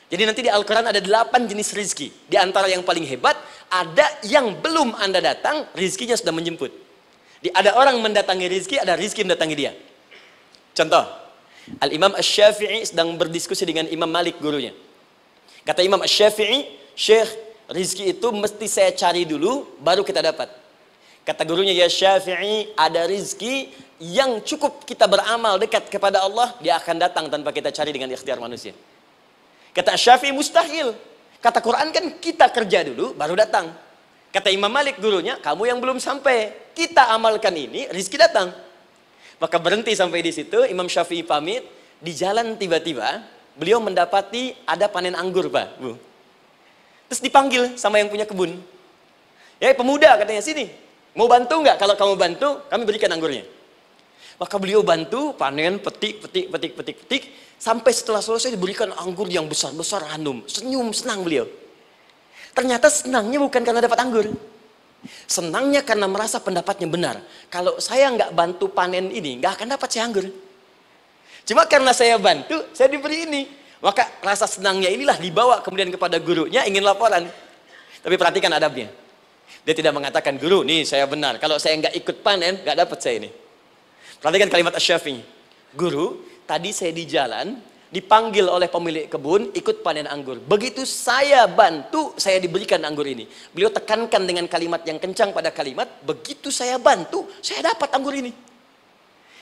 [SPEAKER 2] Jadi nanti di Al-Quran ada delapan jenis rizki. Di antara yang paling hebat, ada yang belum Anda datang, rizkinya sudah menjemput. Di, ada orang mendatangi rizki, ada rizki mendatangi dia. Contoh, Al-Imam Ash-Syafi'i sedang berdiskusi dengan Imam Malik gurunya. Kata Imam Ash-Syafi'i, Syekh, rizki itu mesti saya cari dulu, baru kita dapat. Kata gurunya, ya Syafi'i, ada rizki yang cukup kita beramal dekat kepada Allah, dia akan datang tanpa kita cari dengan ikhtiar manusia. Kata Syafi'i mustahil. Kata Quran kan kita kerja dulu baru datang. Kata Imam Malik gurunya, kamu yang belum sampai. Kita amalkan ini, rizki datang. Maka berhenti sampai di situ, Imam Syafi'i pamit. Di jalan tiba-tiba, beliau mendapati ada panen anggur, Pak. Bu. Terus dipanggil sama yang punya kebun. Ya pemuda katanya, sini. Mau bantu nggak? Kalau kamu bantu, kami berikan anggurnya. Maka beliau bantu, panen, petik, petik, petik, petik, petik. Sampai setelah selesai diberikan anggur yang besar-besar hanum. Senyum, senang beliau. Ternyata senangnya bukan karena dapat anggur. Senangnya karena merasa pendapatnya benar. Kalau saya nggak bantu panen ini, nggak akan dapat saya anggur. Cuma karena saya bantu, saya diberi ini. Maka rasa senangnya inilah dibawa kemudian kepada gurunya ingin laporan. Tapi perhatikan adabnya. Dia tidak mengatakan, guru, nih saya benar. Kalau saya nggak ikut panen, nggak dapat saya ini. Perhatikan kalimat Asyafi. Guru, tadi saya di jalan, dipanggil oleh pemilik kebun, ikut panen anggur. Begitu saya bantu, saya diberikan anggur ini. Beliau tekankan dengan kalimat yang kencang pada kalimat, begitu saya bantu, saya dapat anggur ini.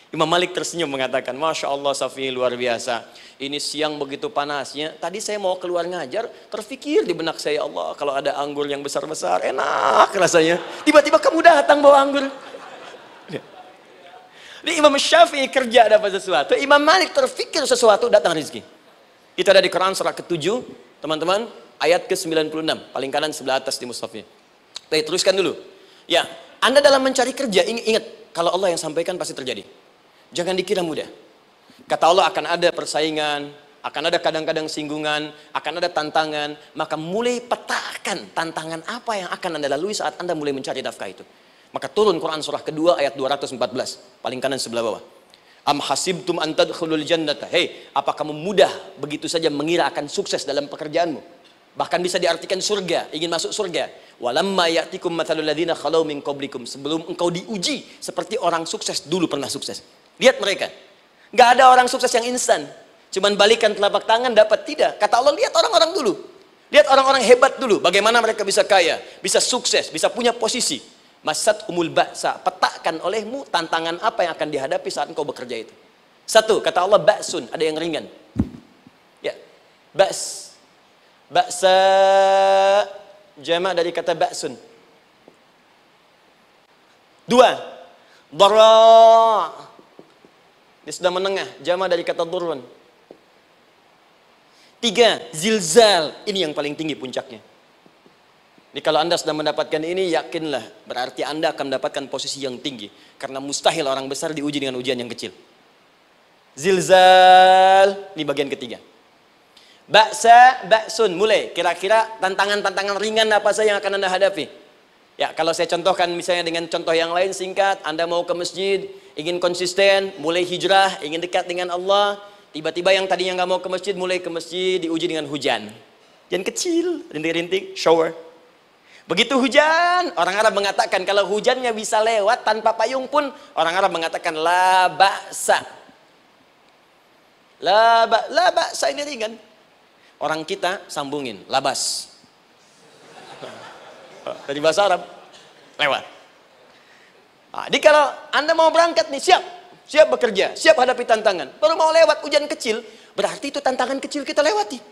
[SPEAKER 2] Imam Malik tersenyum mengatakan, Masya Allah Safi luar biasa. Ini siang begitu panasnya. Tadi saya mau keluar ngajar, terfikir di benak saya, Allah kalau ada anggur yang besar-besar, enak rasanya. Tiba-tiba kamu datang bawa anggur. Di Imam Syafi'i kerja dapat sesuatu, Imam Malik terfikir sesuatu datang rezeki. Itu ada di Quran surah ke-7, teman-teman, ayat ke-96, paling kanan sebelah atas di mushafnya. Baik, teruskan dulu. Ya, Anda dalam mencari kerja ingat kalau Allah yang sampaikan pasti terjadi. Jangan dikira mudah. Kata Allah akan ada persaingan, akan ada kadang-kadang singgungan, akan ada tantangan, maka mulai petakan tantangan apa yang akan Anda lalui saat Anda mulai mencari nafkah itu. Maka turun Quran surah kedua ayat 214, paling kanan sebelah bawah. Am hasibtum an tadkhulul jannata. Hei, apa kamu mudah begitu saja mengira akan sukses dalam pekerjaanmu? Bahkan bisa diartikan surga, ingin masuk surga. Walamma ya'tikum mathalul ladzina khalau min qablikum. Sebelum engkau diuji seperti orang sukses dulu pernah sukses. Lihat mereka. Gak ada orang sukses yang instan. Cuman balikan telapak tangan dapat tidak. Kata Allah, lihat orang-orang dulu. Lihat orang-orang hebat dulu. Bagaimana mereka bisa kaya, bisa sukses, bisa punya posisi. Masat umul ba'sa, petakan olehmu tantangan apa yang akan dihadapi saat engkau bekerja itu. Satu, kata Allah ba'sun, ada yang ringan. Ya, ba's. Ba'sa jama' dari kata ba'sun. Dua, dara. Dia sudah menengah, jama' dari kata durun. Tiga, zilzal. Ini yang paling tinggi puncaknya. Jadi kalau Anda sudah mendapatkan ini, yakinlah. Berarti Anda akan mendapatkan posisi yang tinggi. Karena mustahil orang besar diuji dengan ujian yang kecil. Zilzal, ini bagian ketiga. Baksa, baksun, mulai. Kira-kira tantangan-tantangan ringan apa saja yang akan Anda hadapi? Ya, kalau saya contohkan misalnya dengan contoh yang lain singkat, Anda mau ke masjid, ingin konsisten, mulai hijrah, ingin dekat dengan Allah, tiba-tiba yang tadinya nggak mau ke masjid, mulai ke masjid, diuji dengan hujan. Yang kecil, rintik-rintik, shower. Begitu hujan, orang Arab mengatakan kalau hujannya bisa lewat tanpa payung pun, orang Arab mengatakan la ba'sa. La, ba, la ini ringan. Orang kita sambungin, labas. Dari bahasa Arab, lewat. Nah, jadi kalau Anda mau berangkat nih, siap. Siap bekerja, siap hadapi tantangan. Baru mau lewat hujan kecil, berarti itu tantangan kecil kita lewati.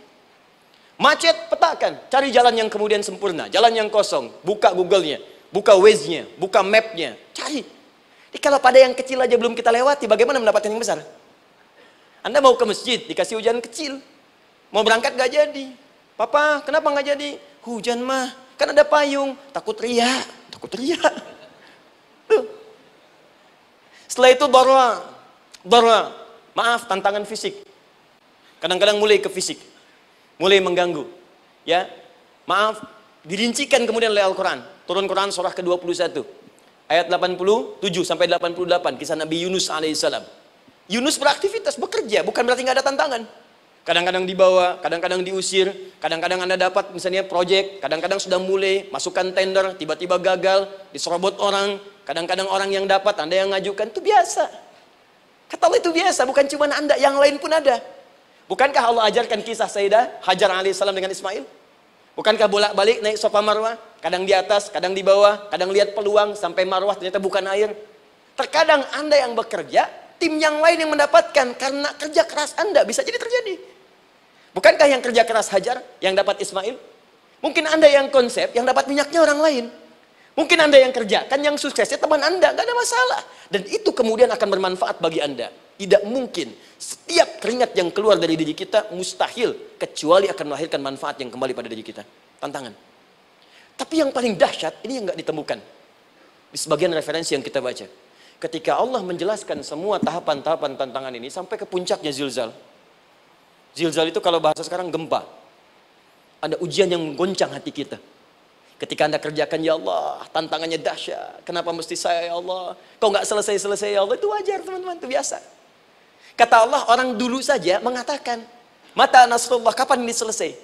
[SPEAKER 2] Macet, petakan. Cari jalan yang kemudian sempurna. Jalan yang kosong. Buka Google-nya. Buka Waze-nya. Buka map-nya. Cari. Jadi kalau pada yang kecil aja belum kita lewati, bagaimana mendapatkan yang besar? Anda mau ke masjid, dikasih hujan kecil. Mau berangkat gak jadi. Papa, kenapa gak jadi? Hujan mah, kan ada payung. Takut ria. Takut ria. Setelah itu darwa. Darwa. Maaf, tantangan fisik. Kadang-kadang mulai ke fisik mulai mengganggu. Ya, maaf, dirincikan kemudian oleh Al-Quran. Turun Quran surah ke-21. Ayat 87 sampai 88, kisah Nabi Yunus alaihissalam. Yunus beraktivitas, bekerja, bukan berarti nggak ada tantangan. Kadang-kadang dibawa, kadang-kadang diusir, kadang-kadang Anda dapat misalnya proyek, kadang-kadang sudah mulai, masukkan tender, tiba-tiba gagal, diserobot orang, kadang-kadang orang yang dapat, Anda yang ngajukan, itu biasa. Kata Allah itu biasa, bukan cuma Anda, yang lain pun ada. Bukankah Allah ajarkan kisah Sayyidah Hajar alaihissalam dengan Ismail? Bukankah bolak-balik naik sofa marwah? Kadang di atas, kadang di bawah, kadang lihat peluang sampai marwah ternyata bukan air. Terkadang Anda yang bekerja, tim yang lain yang mendapatkan karena kerja keras Anda bisa jadi terjadi. Bukankah yang kerja keras Hajar yang dapat Ismail? Mungkin Anda yang konsep, yang dapat minyaknya orang lain. Mungkin Anda yang kerja, kan yang suksesnya teman Anda, gak ada masalah. Dan itu kemudian akan bermanfaat bagi Anda. Tidak mungkin setiap keringat yang keluar dari diri kita mustahil kecuali akan melahirkan manfaat yang kembali pada diri kita. Tantangan. Tapi yang paling dahsyat ini yang nggak ditemukan di sebagian referensi yang kita baca. Ketika Allah menjelaskan semua tahapan-tahapan tantangan ini sampai ke puncaknya zilzal. Zilzal itu kalau bahasa sekarang gempa. Ada ujian yang menggoncang hati kita. Ketika anda kerjakan, ya Allah, tantangannya dahsyat. Kenapa mesti saya, ya Allah? Kau nggak selesai-selesai, ya Allah. Itu wajar, teman-teman. Itu biasa. Kata Allah, orang dulu saja mengatakan, Mata Nasrullah, kapan ini selesai?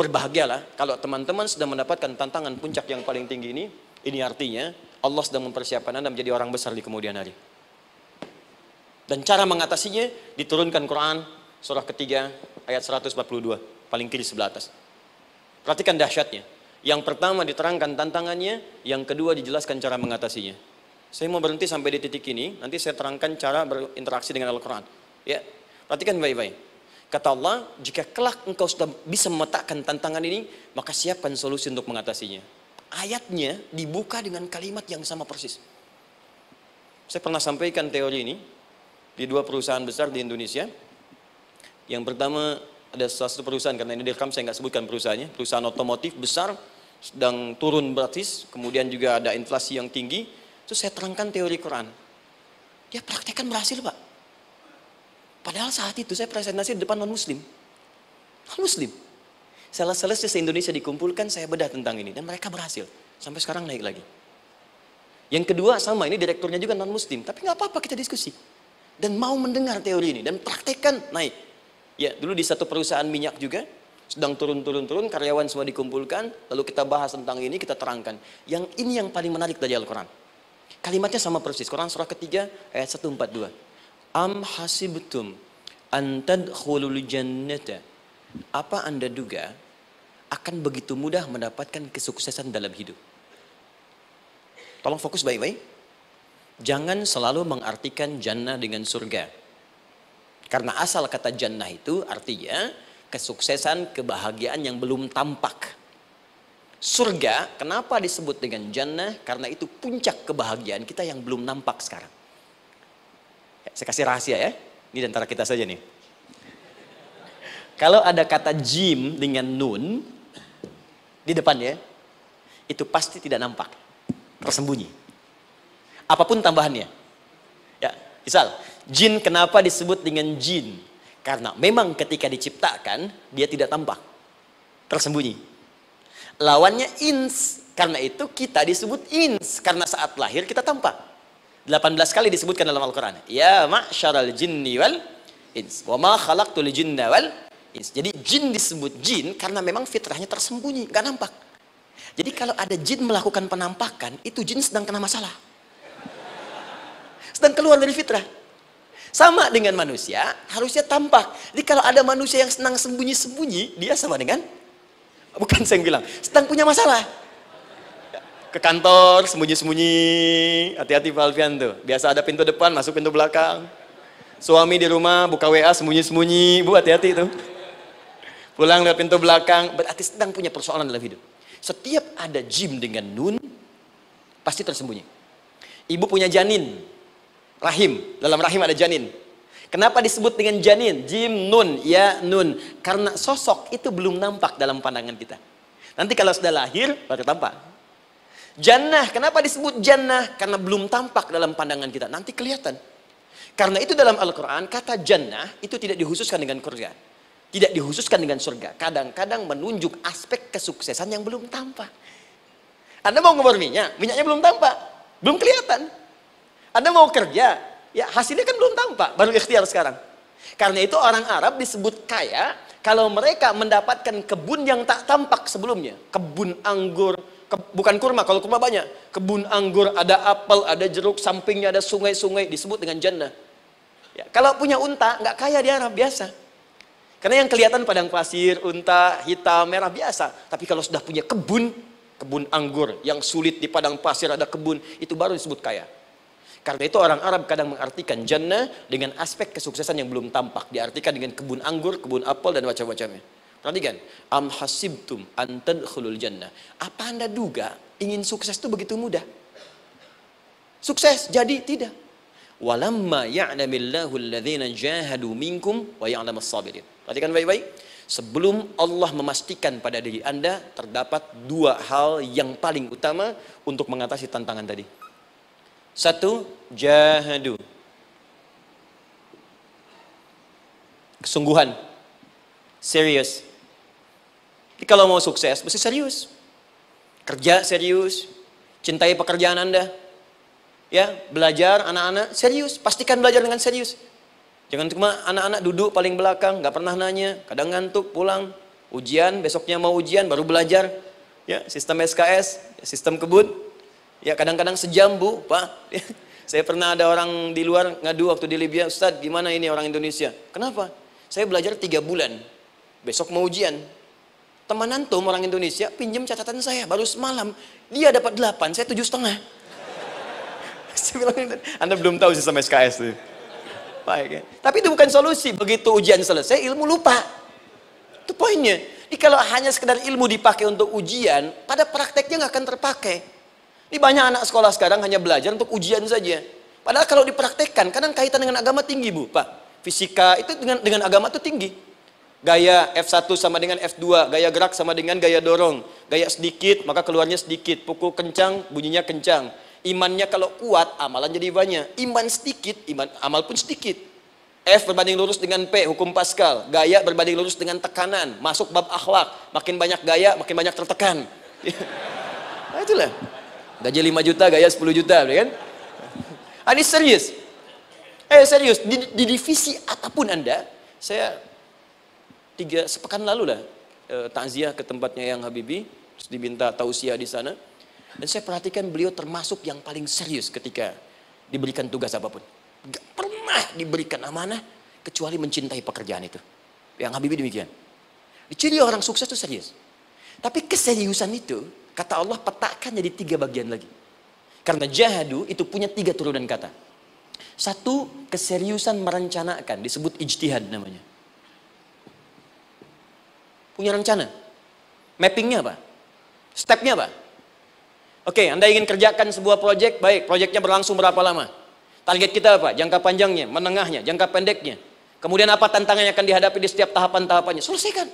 [SPEAKER 2] Berbahagialah kalau teman-teman sudah mendapatkan tantangan puncak yang paling tinggi ini. Ini artinya Allah sedang mempersiapkan Anda menjadi orang besar di kemudian hari. Dan cara mengatasinya diturunkan Quran surah ketiga ayat 142 paling kiri sebelah atas. Perhatikan dahsyatnya. Yang pertama diterangkan tantangannya, yang kedua dijelaskan cara mengatasinya. Saya mau berhenti sampai di titik ini, nanti saya terangkan cara berinteraksi dengan Al-Quran. Ya, perhatikan baik-baik. Kata Allah, jika kelak engkau sudah bisa memetakan tantangan ini, maka siapkan solusi untuk mengatasinya. Ayatnya dibuka dengan kalimat yang sama persis. Saya pernah sampaikan teori ini di dua perusahaan besar di Indonesia. Yang pertama ada salah satu perusahaan karena ini direkam saya nggak sebutkan perusahaannya, perusahaan otomotif besar sedang turun gratis, kemudian juga ada inflasi yang tinggi, Terus saya terangkan teori Quran. Dia praktekkan berhasil pak. Padahal saat itu saya presentasi di depan non muslim. Non muslim. Salah selesai se-Indonesia dikumpulkan saya bedah tentang ini. Dan mereka berhasil. Sampai sekarang naik lagi. Yang kedua sama, ini direkturnya juga non muslim, tapi nggak apa-apa kita diskusi. Dan mau mendengar teori ini dan praktekkan naik. Ya, dulu di satu perusahaan minyak juga sedang turun-turun-turun, karyawan semua dikumpulkan, lalu kita bahas tentang ini, kita terangkan. Yang ini yang paling menarik dari Al-Quran. Kalimatnya sama persis. Quran surah ketiga ayat 142. Am hasibtum an tadkhulul jannata. Apa Anda duga akan begitu mudah mendapatkan kesuksesan dalam hidup? Tolong fokus baik-baik. Jangan selalu mengartikan jannah dengan surga. Karena asal kata jannah itu artinya kesuksesan, kebahagiaan yang belum tampak. Surga, kenapa disebut dengan jannah? Karena itu puncak kebahagiaan kita yang belum nampak sekarang. Ya, saya kasih rahasia ya, ini antara kita saja nih. Kalau ada kata jim dengan nun di depannya, itu pasti tidak nampak, tersembunyi. Apa pun tambahannya. Ya, misal, jin kenapa disebut dengan jin? Karena memang ketika diciptakan, dia tidak tampak. Tersembunyi. Lawannya ins. Karena itu kita disebut ins. Karena saat lahir kita tampak. 18 kali disebutkan dalam Al-Quran. Ya ma'syaral jinni wal ins. Wa ma khalaqtul jinna wal ins. Jadi jin disebut jin karena memang fitrahnya tersembunyi. Gak nampak. Jadi kalau ada jin melakukan penampakan, itu jin sedang kena masalah. Sedang keluar dari fitrah. Sama dengan manusia, harusnya tampak. Jadi kalau ada manusia yang senang sembunyi-sembunyi, dia sama dengan bukan saya yang bilang, sedang punya masalah. Ke kantor sembunyi-sembunyi, hati-hati Pak Alfian tuh. Biasa ada pintu depan, masuk pintu belakang. Suami di rumah buka WA sembunyi-sembunyi, Bu hati-hati itu. Pulang lewat pintu belakang, berarti sedang punya persoalan dalam hidup. Setiap ada jim dengan nun, pasti tersembunyi. Ibu punya janin, rahim. Dalam rahim ada janin. Kenapa disebut dengan janin? Jim nun, ya nun. Karena sosok itu belum nampak dalam pandangan kita. Nanti kalau sudah lahir, baru tampak. Jannah, kenapa disebut jannah? Karena belum tampak dalam pandangan kita. Nanti kelihatan. Karena itu dalam Al-Quran, kata jannah itu tidak dikhususkan dengan surga. Tidak dikhususkan dengan surga. Kadang-kadang menunjuk aspek kesuksesan yang belum tampak. Anda mau ngomong minyak, minyaknya belum tampak. Belum kelihatan. Anda mau kerja, ya hasilnya kan belum tampak, baru ikhtiar sekarang. Karena itu orang Arab disebut kaya kalau mereka mendapatkan kebun yang tak tampak sebelumnya. Kebun anggur, ke, bukan kurma, kalau kurma banyak. Kebun anggur, ada apel, ada jeruk, sampingnya ada sungai-sungai, disebut dengan jannah. Ya, kalau punya unta, nggak kaya di Arab, biasa. Karena yang kelihatan padang pasir, unta, hitam, merah, biasa. Tapi kalau sudah punya kebun, kebun anggur, yang sulit di padang pasir ada kebun, itu baru disebut kaya. Karena itu orang Arab kadang mengartikan jannah dengan aspek kesuksesan yang belum tampak. Diartikan dengan kebun anggur, kebun apel dan macam-macamnya. Perhatikan, am hasibtum an tadkhulul jannah. Apa Anda duga ingin sukses itu begitu mudah? Sukses jadi tidak. Walamma ya'lamillahu alladhina jahadu minkum wa ya'lamas sabirin. Perhatikan baik-baik. Sebelum Allah memastikan pada diri Anda terdapat dua hal yang paling utama untuk mengatasi tantangan tadi. Satu, jahadu. Kesungguhan. Serius. Jadi kalau mau sukses, mesti serius. Kerja serius. Cintai pekerjaan Anda. Ya, belajar anak-anak serius. Pastikan belajar dengan serius. Jangan cuma anak-anak duduk paling belakang, nggak pernah nanya, kadang ngantuk, pulang, ujian, besoknya mau ujian, baru belajar. Ya, sistem SKS, sistem kebun, Ya kadang-kadang sejam bu, pak. Saya pernah ada orang di luar ngadu waktu di Libya, Ustaz gimana ini orang Indonesia? Kenapa? Saya belajar tiga bulan, besok mau ujian. Teman antum orang Indonesia pinjam catatan saya baru semalam, dia dapat delapan, saya tujuh setengah. Anda belum tahu sih sama SKS tuh. Baik ya. Tapi itu bukan solusi. Begitu ujian selesai, ilmu lupa. Itu poinnya. Jadi kalau hanya sekedar ilmu dipakai untuk ujian, pada prakteknya nggak akan terpakai. Ini banyak anak sekolah sekarang hanya belajar untuk ujian saja. Padahal kalau dipraktekkan, kadang kaitan dengan agama tinggi bu, Pak. Fisika itu dengan dengan agama itu tinggi. Gaya F1 sama dengan F2, gaya gerak sama dengan gaya dorong. Gaya sedikit, maka keluarnya sedikit. Pukul kencang, bunyinya kencang. Imannya kalau kuat, amalan jadi banyak. Iman sedikit, iman amal pun sedikit. F berbanding lurus dengan P, hukum Pascal. Gaya berbanding lurus dengan tekanan. Masuk bab akhlak. Makin banyak gaya, makin banyak tertekan. nah itulah. Gaji 5 juta, gaya 10 juta, ya kan? Ah, ini serius. Eh serius, di, di divisi apa pun Anda, saya tiga sepekan lalu lah eh, takziah ke tempatnya yang Habibi, terus diminta tausiah di sana. Dan saya perhatikan beliau termasuk yang paling serius ketika diberikan tugas apa pun. Gak pernah diberikan amanah kecuali mencintai pekerjaan itu. Yang Habibi demikian. Ciri orang sukses itu serius. Tapi keseriusan itu, kata Allah petakan jadi tiga bagian lagi. Karena jahadu itu punya tiga turunan kata. Satu, keseriusan merencanakan, disebut ijtihad namanya. Punya rencana. Mappingnya apa? Stepnya apa? Oke, Anda ingin kerjakan sebuah proyek, baik, proyeknya berlangsung berapa lama? Target kita apa? Jangka panjangnya, menengahnya, jangka pendeknya. Kemudian apa tantangan yang akan dihadapi di setiap tahapan-tahapannya? Selesaikan.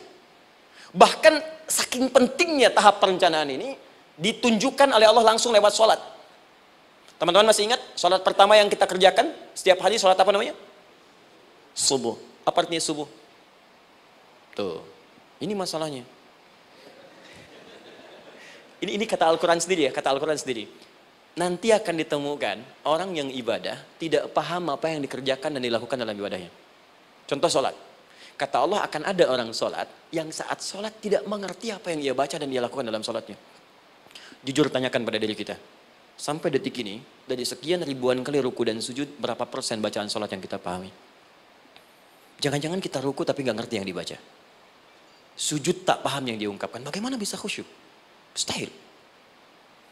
[SPEAKER 2] Bahkan saking pentingnya tahap perencanaan ini, ditunjukkan oleh Allah langsung lewat sholat. Teman-teman masih ingat sholat pertama yang kita kerjakan setiap hari sholat apa namanya? Subuh. Apa artinya subuh? Tuh, ini masalahnya. Ini ini kata Al-Quran sendiri ya, kata Al-Quran sendiri. Nanti akan ditemukan orang yang ibadah tidak paham apa yang dikerjakan dan dilakukan dalam ibadahnya. Contoh sholat. Kata Allah akan ada orang sholat yang saat sholat tidak mengerti apa yang ia baca dan dia lakukan dalam sholatnya. Jujur tanyakan pada diri kita. Sampai detik ini, dari sekian ribuan kali ruku dan sujud, berapa persen bacaan sholat yang kita pahami? Jangan-jangan kita ruku tapi nggak ngerti yang dibaca. Sujud tak paham yang diungkapkan. Bagaimana bisa khusyuk? Mustahil.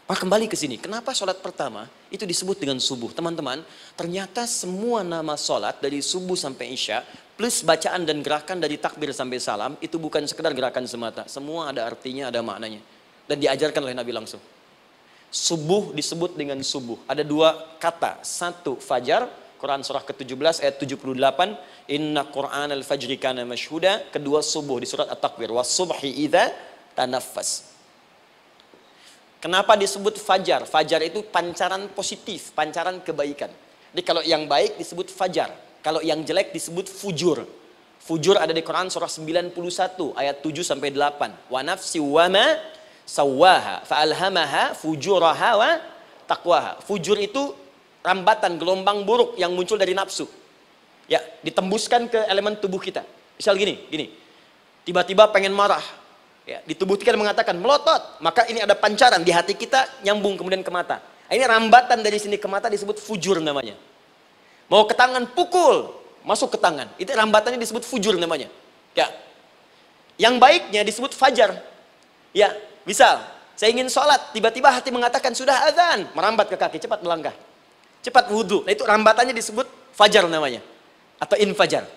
[SPEAKER 2] Pak kembali ke sini, kenapa sholat pertama itu disebut dengan subuh? Teman-teman, ternyata semua nama sholat dari subuh sampai isya, plus bacaan dan gerakan dari takbir sampai salam, itu bukan sekedar gerakan semata. Semua ada artinya, ada maknanya. Dan diajarkan oleh Nabi langsung. Subuh disebut dengan subuh. Ada dua kata. Satu, fajar. Quran surah ke-17 ayat 78. Inna Quran al-fajri kana mashhuda. Kedua, subuh di surat At-Takwir. Wasubhi idha tanaffas. Kenapa disebut fajar? Fajar itu pancaran positif, pancaran kebaikan. Jadi kalau yang baik disebut fajar. Kalau yang jelek disebut fujur. Fujur ada di Quran surah 91 ayat 7 sampai 8. Wa nafsi wa ma sawaha fa'alhamaha fujuraha wa taqwaha. Fujur itu rambatan gelombang buruk yang muncul dari nafsu. Ya, ditembuskan ke elemen tubuh kita. Misal gini, gini. Tiba-tiba pengen marah, Ya, di tubuh kita mengatakan melotot, maka ini ada pancaran di hati kita nyambung kemudian ke mata. Ini rambatan dari sini ke mata disebut fujur namanya. Mau ke tangan pukul, masuk ke tangan. Itu rambatannya disebut fujur namanya. Ya. Yang baiknya disebut fajar. Ya, misal saya ingin sholat, tiba-tiba hati mengatakan sudah azan, merambat ke kaki, cepat melangkah. Cepat wudhu. Nah itu rambatannya disebut fajar namanya. Atau infajar.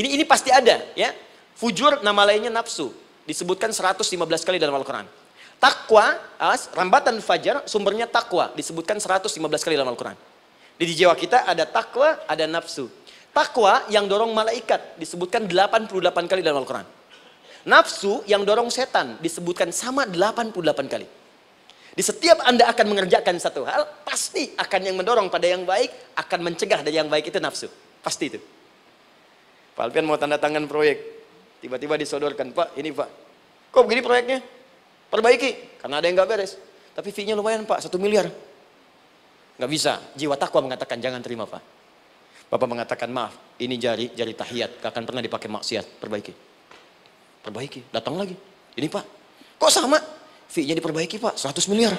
[SPEAKER 2] Ini ini pasti ada ya. Fujur nama lainnya nafsu disebutkan 115 kali dalam Al-Quran. Takwa, rambatan fajar, sumbernya takwa, disebutkan 115 kali dalam Al-Quran. Di jiwa kita ada takwa, ada nafsu. Takwa yang dorong malaikat, disebutkan 88 kali dalam Al-Quran. Nafsu yang dorong setan, disebutkan sama 88 kali. Di setiap Anda akan mengerjakan satu hal, pasti akan yang mendorong pada yang baik, akan mencegah dari yang baik itu nafsu. Pasti itu. Pak Alpian mau tanda tangan proyek, Tiba-tiba disodorkan, Pak, ini Pak. Kok begini proyeknya? Perbaiki, karena ada yang nggak beres. Tapi fee-nya lumayan Pak, satu miliar. Nggak bisa, jiwa takwa mengatakan jangan terima Pak. Bapak mengatakan maaf, ini jari jari tahiyat, gak akan pernah dipakai maksiat, perbaiki. Perbaiki, datang lagi. Ini Pak, kok sama? Fee-nya diperbaiki Pak, 100 miliar.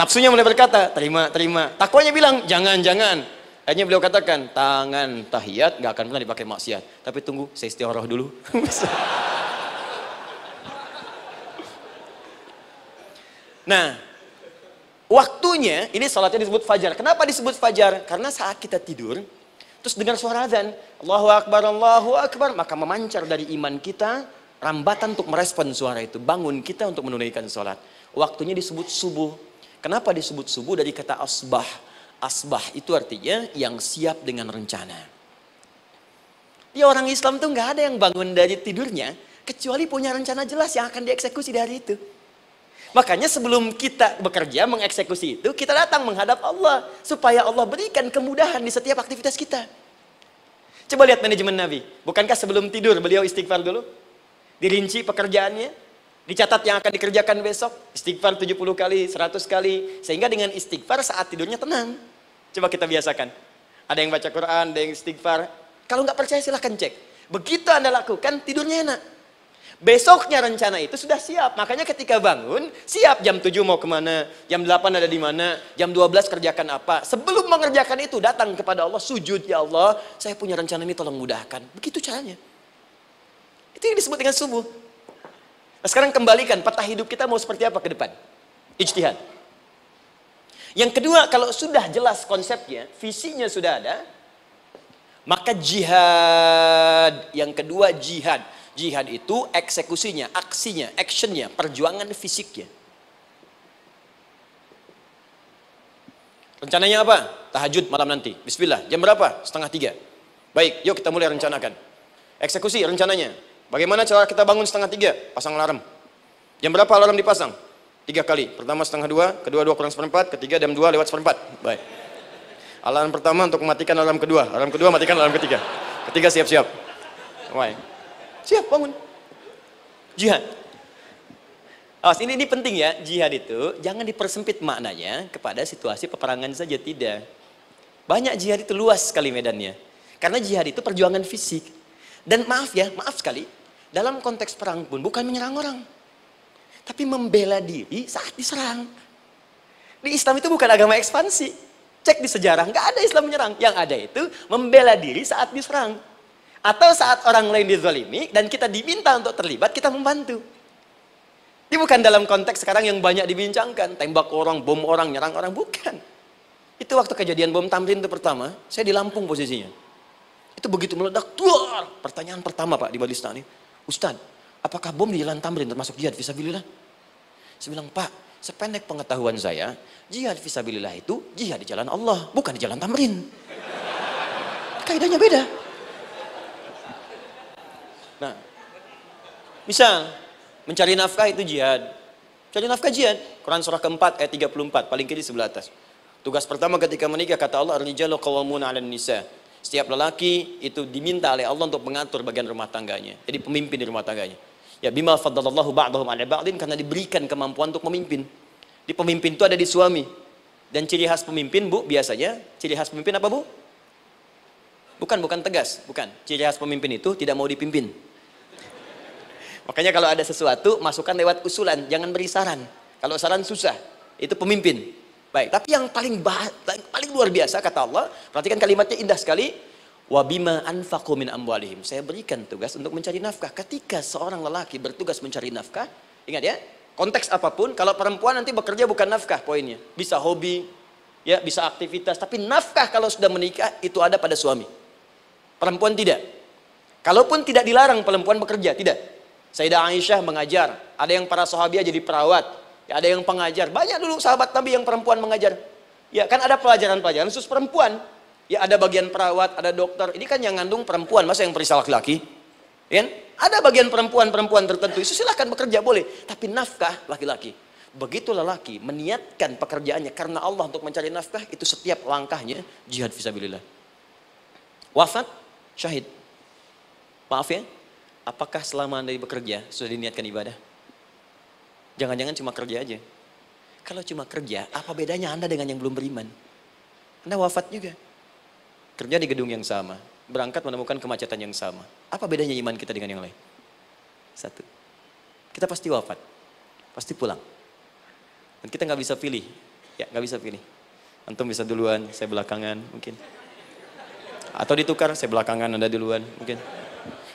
[SPEAKER 2] Nafsunya mulai berkata, terima, terima. Takwanya bilang, jangan, jangan. Akhirnya beliau katakan, tangan tahiyat nggak akan pernah dipakai maksiat. Tapi tunggu, saya istiqoroh dulu. nah, waktunya, ini salatnya disebut fajar. Kenapa disebut fajar? Karena saat kita tidur, terus dengar suara azan, Allahu Akbar, Allahu Akbar, maka memancar dari iman kita, rambatan untuk merespon suara itu. Bangun kita untuk menunaikan sholat. Waktunya disebut subuh. Kenapa disebut subuh? Dari kata asbah Asbah itu artinya yang siap dengan rencana. Ya orang Islam tuh nggak ada yang bangun dari tidurnya kecuali punya rencana jelas yang akan dieksekusi dari itu. Makanya sebelum kita bekerja mengeksekusi itu, kita datang menghadap Allah supaya Allah berikan kemudahan di setiap aktivitas kita. Coba lihat manajemen Nabi. Bukankah sebelum tidur beliau istighfar dulu? Dirinci pekerjaannya, Dicatat yang akan dikerjakan besok, istighfar 70 kali, 100 kali. Sehingga dengan istighfar saat tidurnya tenang. Coba kita biasakan. Ada yang baca Quran, ada yang istighfar. Kalau nggak percaya silahkan cek. Begitu Anda lakukan, tidurnya enak. Besoknya rencana itu sudah siap. Makanya ketika bangun, siap jam 7 mau ke mana, jam 8 ada di mana, jam 12 kerjakan apa. Sebelum mengerjakan itu, datang kepada Allah, sujud, ya Allah, saya punya rencana ini tolong mudahkan. Begitu caranya. Itu yang disebut dengan subuh. Nah, sekarang kembalikan peta hidup kita mau seperti apa ke depan? Ijtihad. Yang kedua, kalau sudah jelas konsepnya, visinya sudah ada, maka jihad. Yang kedua jihad. Jihad itu eksekusinya, aksinya, actionnya, perjuangan fisiknya. Rencananya apa? Tahajud malam nanti. Bismillah. Jam berapa? Setengah tiga. Baik, yuk kita mulai rencanakan. Eksekusi rencananya. Bagaimana cara kita bangun setengah tiga? Pasang alarm. Jam berapa alarm dipasang? Tiga kali. Pertama setengah dua, kedua dua kurang seperempat, ketiga jam dua lewat seperempat. Baik. Alarm pertama untuk mematikan alarm kedua. Alarm kedua matikan alarm ketiga. Ketiga siap-siap. Baik. Siap bangun. Jihad. Awas, ini, ini penting ya, jihad itu jangan dipersempit maknanya kepada situasi peperangan saja, tidak. Banyak jihad itu luas sekali medannya. Karena jihad itu perjuangan fisik. Dan maaf ya, maaf sekali, dalam konteks perang pun bukan menyerang orang. Tapi membela diri saat diserang. Di Islam itu bukan agama ekspansi. Cek di sejarah, nggak ada Islam menyerang. Yang ada itu membela diri saat diserang. Atau saat orang lain dizalimi dan kita diminta untuk terlibat, kita membantu. Ini bukan dalam konteks sekarang yang banyak dibincangkan. Tembak orang, bom orang, nyerang orang. Bukan. Itu waktu kejadian bom Tamrin itu pertama, saya di Lampung posisinya. Itu begitu meledak, tuar. Pertanyaan pertama Pak di Balista ini, Ustadz, apakah bom di Jalan Tamrin termasuk jihad visabilillah? Saya bilang, Pak, sependek pengetahuan saya, jihad visabilillah itu jihad di jalan Allah, bukan di Jalan Tamrin. Kaidahnya beda. Nah, misal mencari nafkah itu jihad. Cari nafkah jihad. Quran surah keempat ayat 34, paling kiri sebelah atas. Tugas pertama ketika menikah kata Allah, "Ar-rijalu qawwamuna 'alan nisa." Setiap lelaki itu diminta oleh Allah untuk mengatur bagian rumah tangganya. Jadi pemimpin di rumah tangganya. Ya bima faddalallahu ba'dahum 'ala ba'din karena diberikan kemampuan untuk memimpin. Di pemimpin itu ada di suami. Dan ciri khas pemimpin, Bu, biasanya ciri khas pemimpin apa, Bu? Bukan, bukan tegas, bukan. Ciri khas pemimpin itu tidak mau dipimpin. Makanya kalau ada sesuatu, masukkan lewat usulan, jangan beri saran. Kalau saran susah, itu pemimpin. Baik, tapi yang paling bah, paling luar biasa kata Allah, perhatikan kalimatnya indah sekali. Wabima anfaqu min amwalihim. Saya berikan tugas untuk mencari nafkah. Ketika seorang lelaki bertugas mencari nafkah, ingat ya, konteks apa pun, kalau perempuan nanti bekerja bukan nafkah poinnya. Bisa hobi, ya bisa aktivitas, tapi nafkah kalau sudah menikah itu ada pada suami. Perempuan tidak. Kalaupun tidak dilarang perempuan bekerja, tidak. Sayyidah Aisyah mengajar, ada yang para sahabat jadi perawat, Ya, ada yang pengajar. Banyak dulu sahabat Nabi yang perempuan mengajar. Ya kan ada pelajaran-pelajaran khusus perempuan. Ya ada bagian perawat, ada dokter. Ini kan yang ngandung perempuan, masa yang perisa laki-laki? Ya, ada bagian perempuan-perempuan tertentu. Itu silahkan bekerja boleh. Tapi nafkah laki-laki. Begitu lelaki meniatkan pekerjaannya karena Allah untuk mencari nafkah, itu setiap langkahnya jihad visabilillah. Wafat, syahid. Maaf ya, apakah selama anda bekerja sudah diniatkan ibadah? Jangan-jangan cuma kerja aja. Kalau cuma kerja, apa bedanya Anda dengan yang belum beriman? Anda wafat juga. Kerja di gedung yang sama. Berangkat menemukan kemacetan yang sama. Apa bedanya iman kita dengan yang lain? Satu. Kita pasti wafat. Pasti pulang. Dan kita nggak bisa pilih. Ya, nggak bisa pilih. Antum bisa duluan, saya belakangan mungkin. Atau ditukar, saya belakangan, Anda duluan mungkin.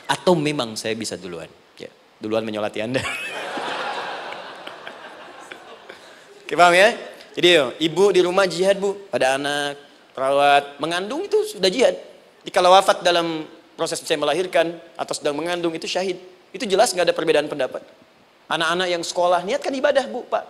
[SPEAKER 2] Atau memang saya bisa duluan. Ya, duluan menyolati Anda. Oke, paham ya? Jadi yo, ibu di rumah jihad bu, pada anak, perawat, mengandung itu sudah jihad. Jadi kalau wafat dalam proses saya melahirkan atau sedang mengandung itu syahid. Itu jelas nggak ada perbedaan pendapat. Anak-anak yang sekolah niatkan ibadah bu, pak.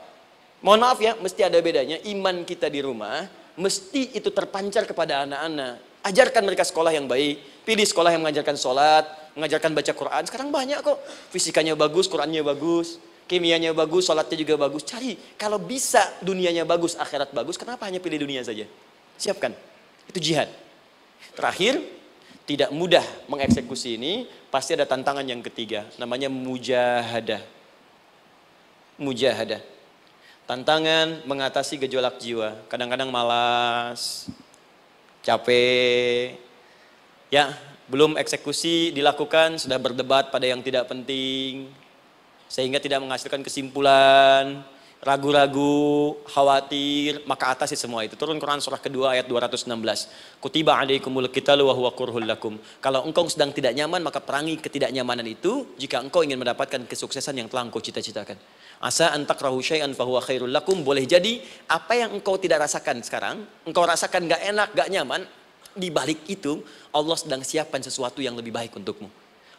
[SPEAKER 2] Mohon maaf ya, mesti ada bedanya. Iman kita di rumah, mesti itu terpancar kepada anak-anak. Ajarkan mereka sekolah yang baik. Pilih sekolah yang mengajarkan sholat, mengajarkan baca Quran. Sekarang banyak kok. Fisikanya bagus, Qurannya bagus kimianya bagus, sholatnya juga bagus. Cari, kalau bisa dunianya bagus, akhirat bagus, kenapa hanya pilih dunia saja? Siapkan, itu jihad. Terakhir, tidak mudah mengeksekusi ini, pasti ada tantangan yang ketiga, namanya mujahadah. mujahadah. Tantangan mengatasi gejolak jiwa. Kadang-kadang malas, capek, ya belum eksekusi dilakukan, sudah berdebat pada yang tidak penting, sehingga tidak menghasilkan kesimpulan, ragu-ragu, khawatir, maka atasi semua itu. Turun Quran surah kedua ayat 216. Kutiba alaikumul qitalu wa huwa kurhul lakum. Kalau engkau sedang tidak nyaman, maka perangi ketidaknyamanan itu jika engkau ingin mendapatkan kesuksesan yang telah engkau cita-citakan. Asa antakrahu syai'an fahuwa khairul lakum. Boleh jadi apa yang engkau tidak rasakan sekarang, engkau rasakan gak enak, gak nyaman, di balik itu Allah sedang siapkan sesuatu yang lebih baik untukmu.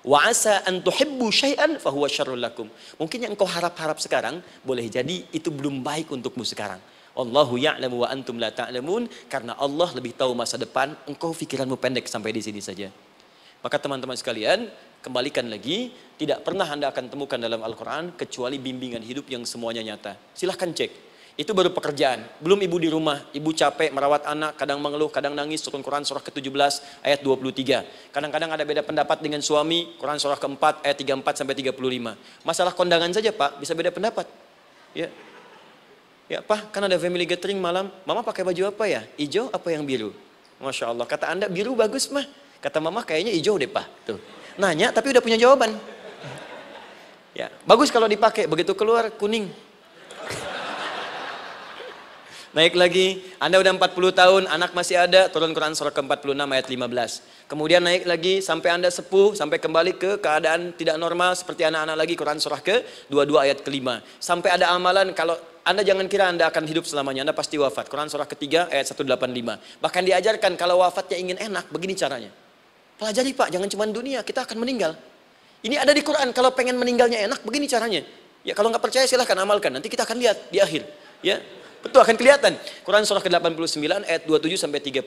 [SPEAKER 2] Wa asa an tuhibbu syai'an fahuwa syarrul lakum. Mungkin yang engkau harap-harap sekarang boleh jadi itu belum baik untukmu sekarang. Allahu ya'lamu wa antum la ta'lamun karena Allah lebih tahu masa depan, engkau pikiranmu pendek sampai di sini saja. Maka teman-teman sekalian, kembalikan lagi, tidak pernah Anda akan temukan dalam Al-Quran kecuali bimbingan hidup yang semuanya nyata. Silahkan cek. Itu baru pekerjaan. Belum ibu di rumah, ibu capek merawat anak, kadang mengeluh, kadang nangis, turun Quran surah ke-17 ayat 23. Kadang-kadang ada beda pendapat dengan suami, Quran surah ke-4 ayat 34 sampai 35. Masalah kondangan saja Pak, bisa beda pendapat. Ya, Ya Pak, kan ada family gathering malam, mama pakai baju apa ya? Hijau apa yang biru? Masya Allah, kata anda biru bagus mah. Kata mama kayaknya hijau deh pak. Tuh. Nanya tapi udah punya jawaban. Ya, bagus kalau dipakai. Begitu keluar kuning. Naik lagi, Anda udah 40 tahun, anak masih ada, turun Quran surah ke-46 ayat 15. Kemudian naik lagi sampai Anda sepuh, sampai kembali ke keadaan tidak normal seperti anak-anak lagi, Quran surah ke-22 ayat ke-5. Sampai ada amalan kalau anda jangan kira Anda akan hidup selamanya, Anda pasti wafat. Quran surah ketiga ayat 185. Bahkan diajarkan kalau wafatnya ingin enak, begini caranya. Pelajari Pak, jangan cuma dunia, kita akan meninggal. Ini ada di Quran, kalau pengen meninggalnya enak, begini caranya. Ya kalau nggak percaya silahkan amalkan, nanti kita akan lihat di akhir. Ya, Betul akan kelihatan. Quran surah ke-89 ayat 27 sampai 30.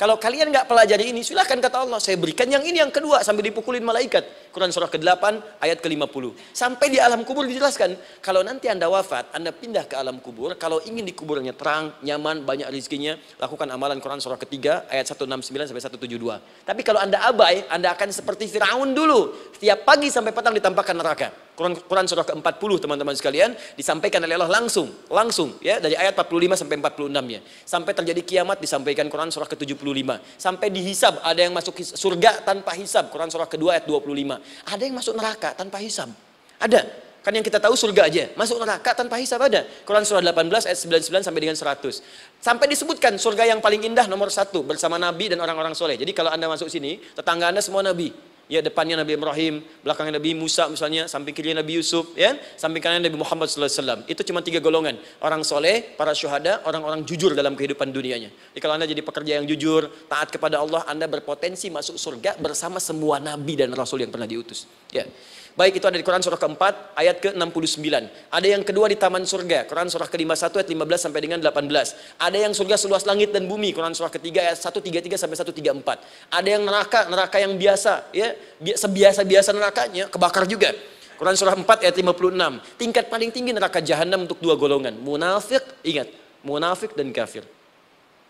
[SPEAKER 2] Kalau kalian nggak pelajari ini, silahkan kata Allah, saya berikan yang ini yang kedua sambil dipukulin malaikat. Quran surah ke-8 ayat ke-50. Sampai di alam kubur dijelaskan, kalau nanti Anda wafat, Anda pindah ke alam kubur, kalau ingin di kuburnya terang, nyaman, banyak rezekinya, lakukan amalan Quran surah ketiga ayat 169 sampai 172. Tapi kalau Anda abai, Anda akan seperti Firaun dulu. Setiap pagi sampai petang ditampakkan neraka. Quran, Quran surah ke-40 teman-teman sekalian disampaikan oleh Allah langsung, langsung ya dari ayat 45 sampai 46 ya. Sampai terjadi kiamat disampaikan Quran surah ke-75. Sampai dihisab ada yang masuk surga tanpa hisab Quran surah kedua ayat 25. Ada yang masuk neraka tanpa hisab. Ada. Kan yang kita tahu surga aja, masuk neraka tanpa hisab ada. Quran surah 18 ayat 99 sampai dengan 100. Sampai disebutkan surga yang paling indah nomor satu bersama Nabi dan orang-orang soleh. Jadi kalau anda masuk sini, tetangga anda semua Nabi. Ya depannya Nabi Ibrahim, belakangnya Nabi Musa misalnya, samping kiri Nabi Yusuf, ya, samping kanan Nabi Muhammad SAW. Itu cuma tiga golongan. Orang soleh, para syuhada, orang-orang jujur dalam kehidupan dunianya. Jadi kalau anda jadi pekerja yang jujur, taat kepada Allah, anda berpotensi masuk surga bersama semua Nabi dan Rasul yang pernah diutus. Ya. Baik itu ada di Quran surah keempat ayat ke-69. Ada yang kedua di taman surga, Quran surah ke-51 ayat 15 sampai dengan 18. Ada yang surga seluas langit dan bumi, Quran surah ketiga ayat 133 sampai 134. Ada yang neraka, neraka yang biasa, ya, sebiasa-biasa nerakanya kebakar juga. Quran surah 4 ayat 56. Tingkat paling tinggi neraka jahanam untuk dua golongan, munafik, ingat, munafik dan kafir.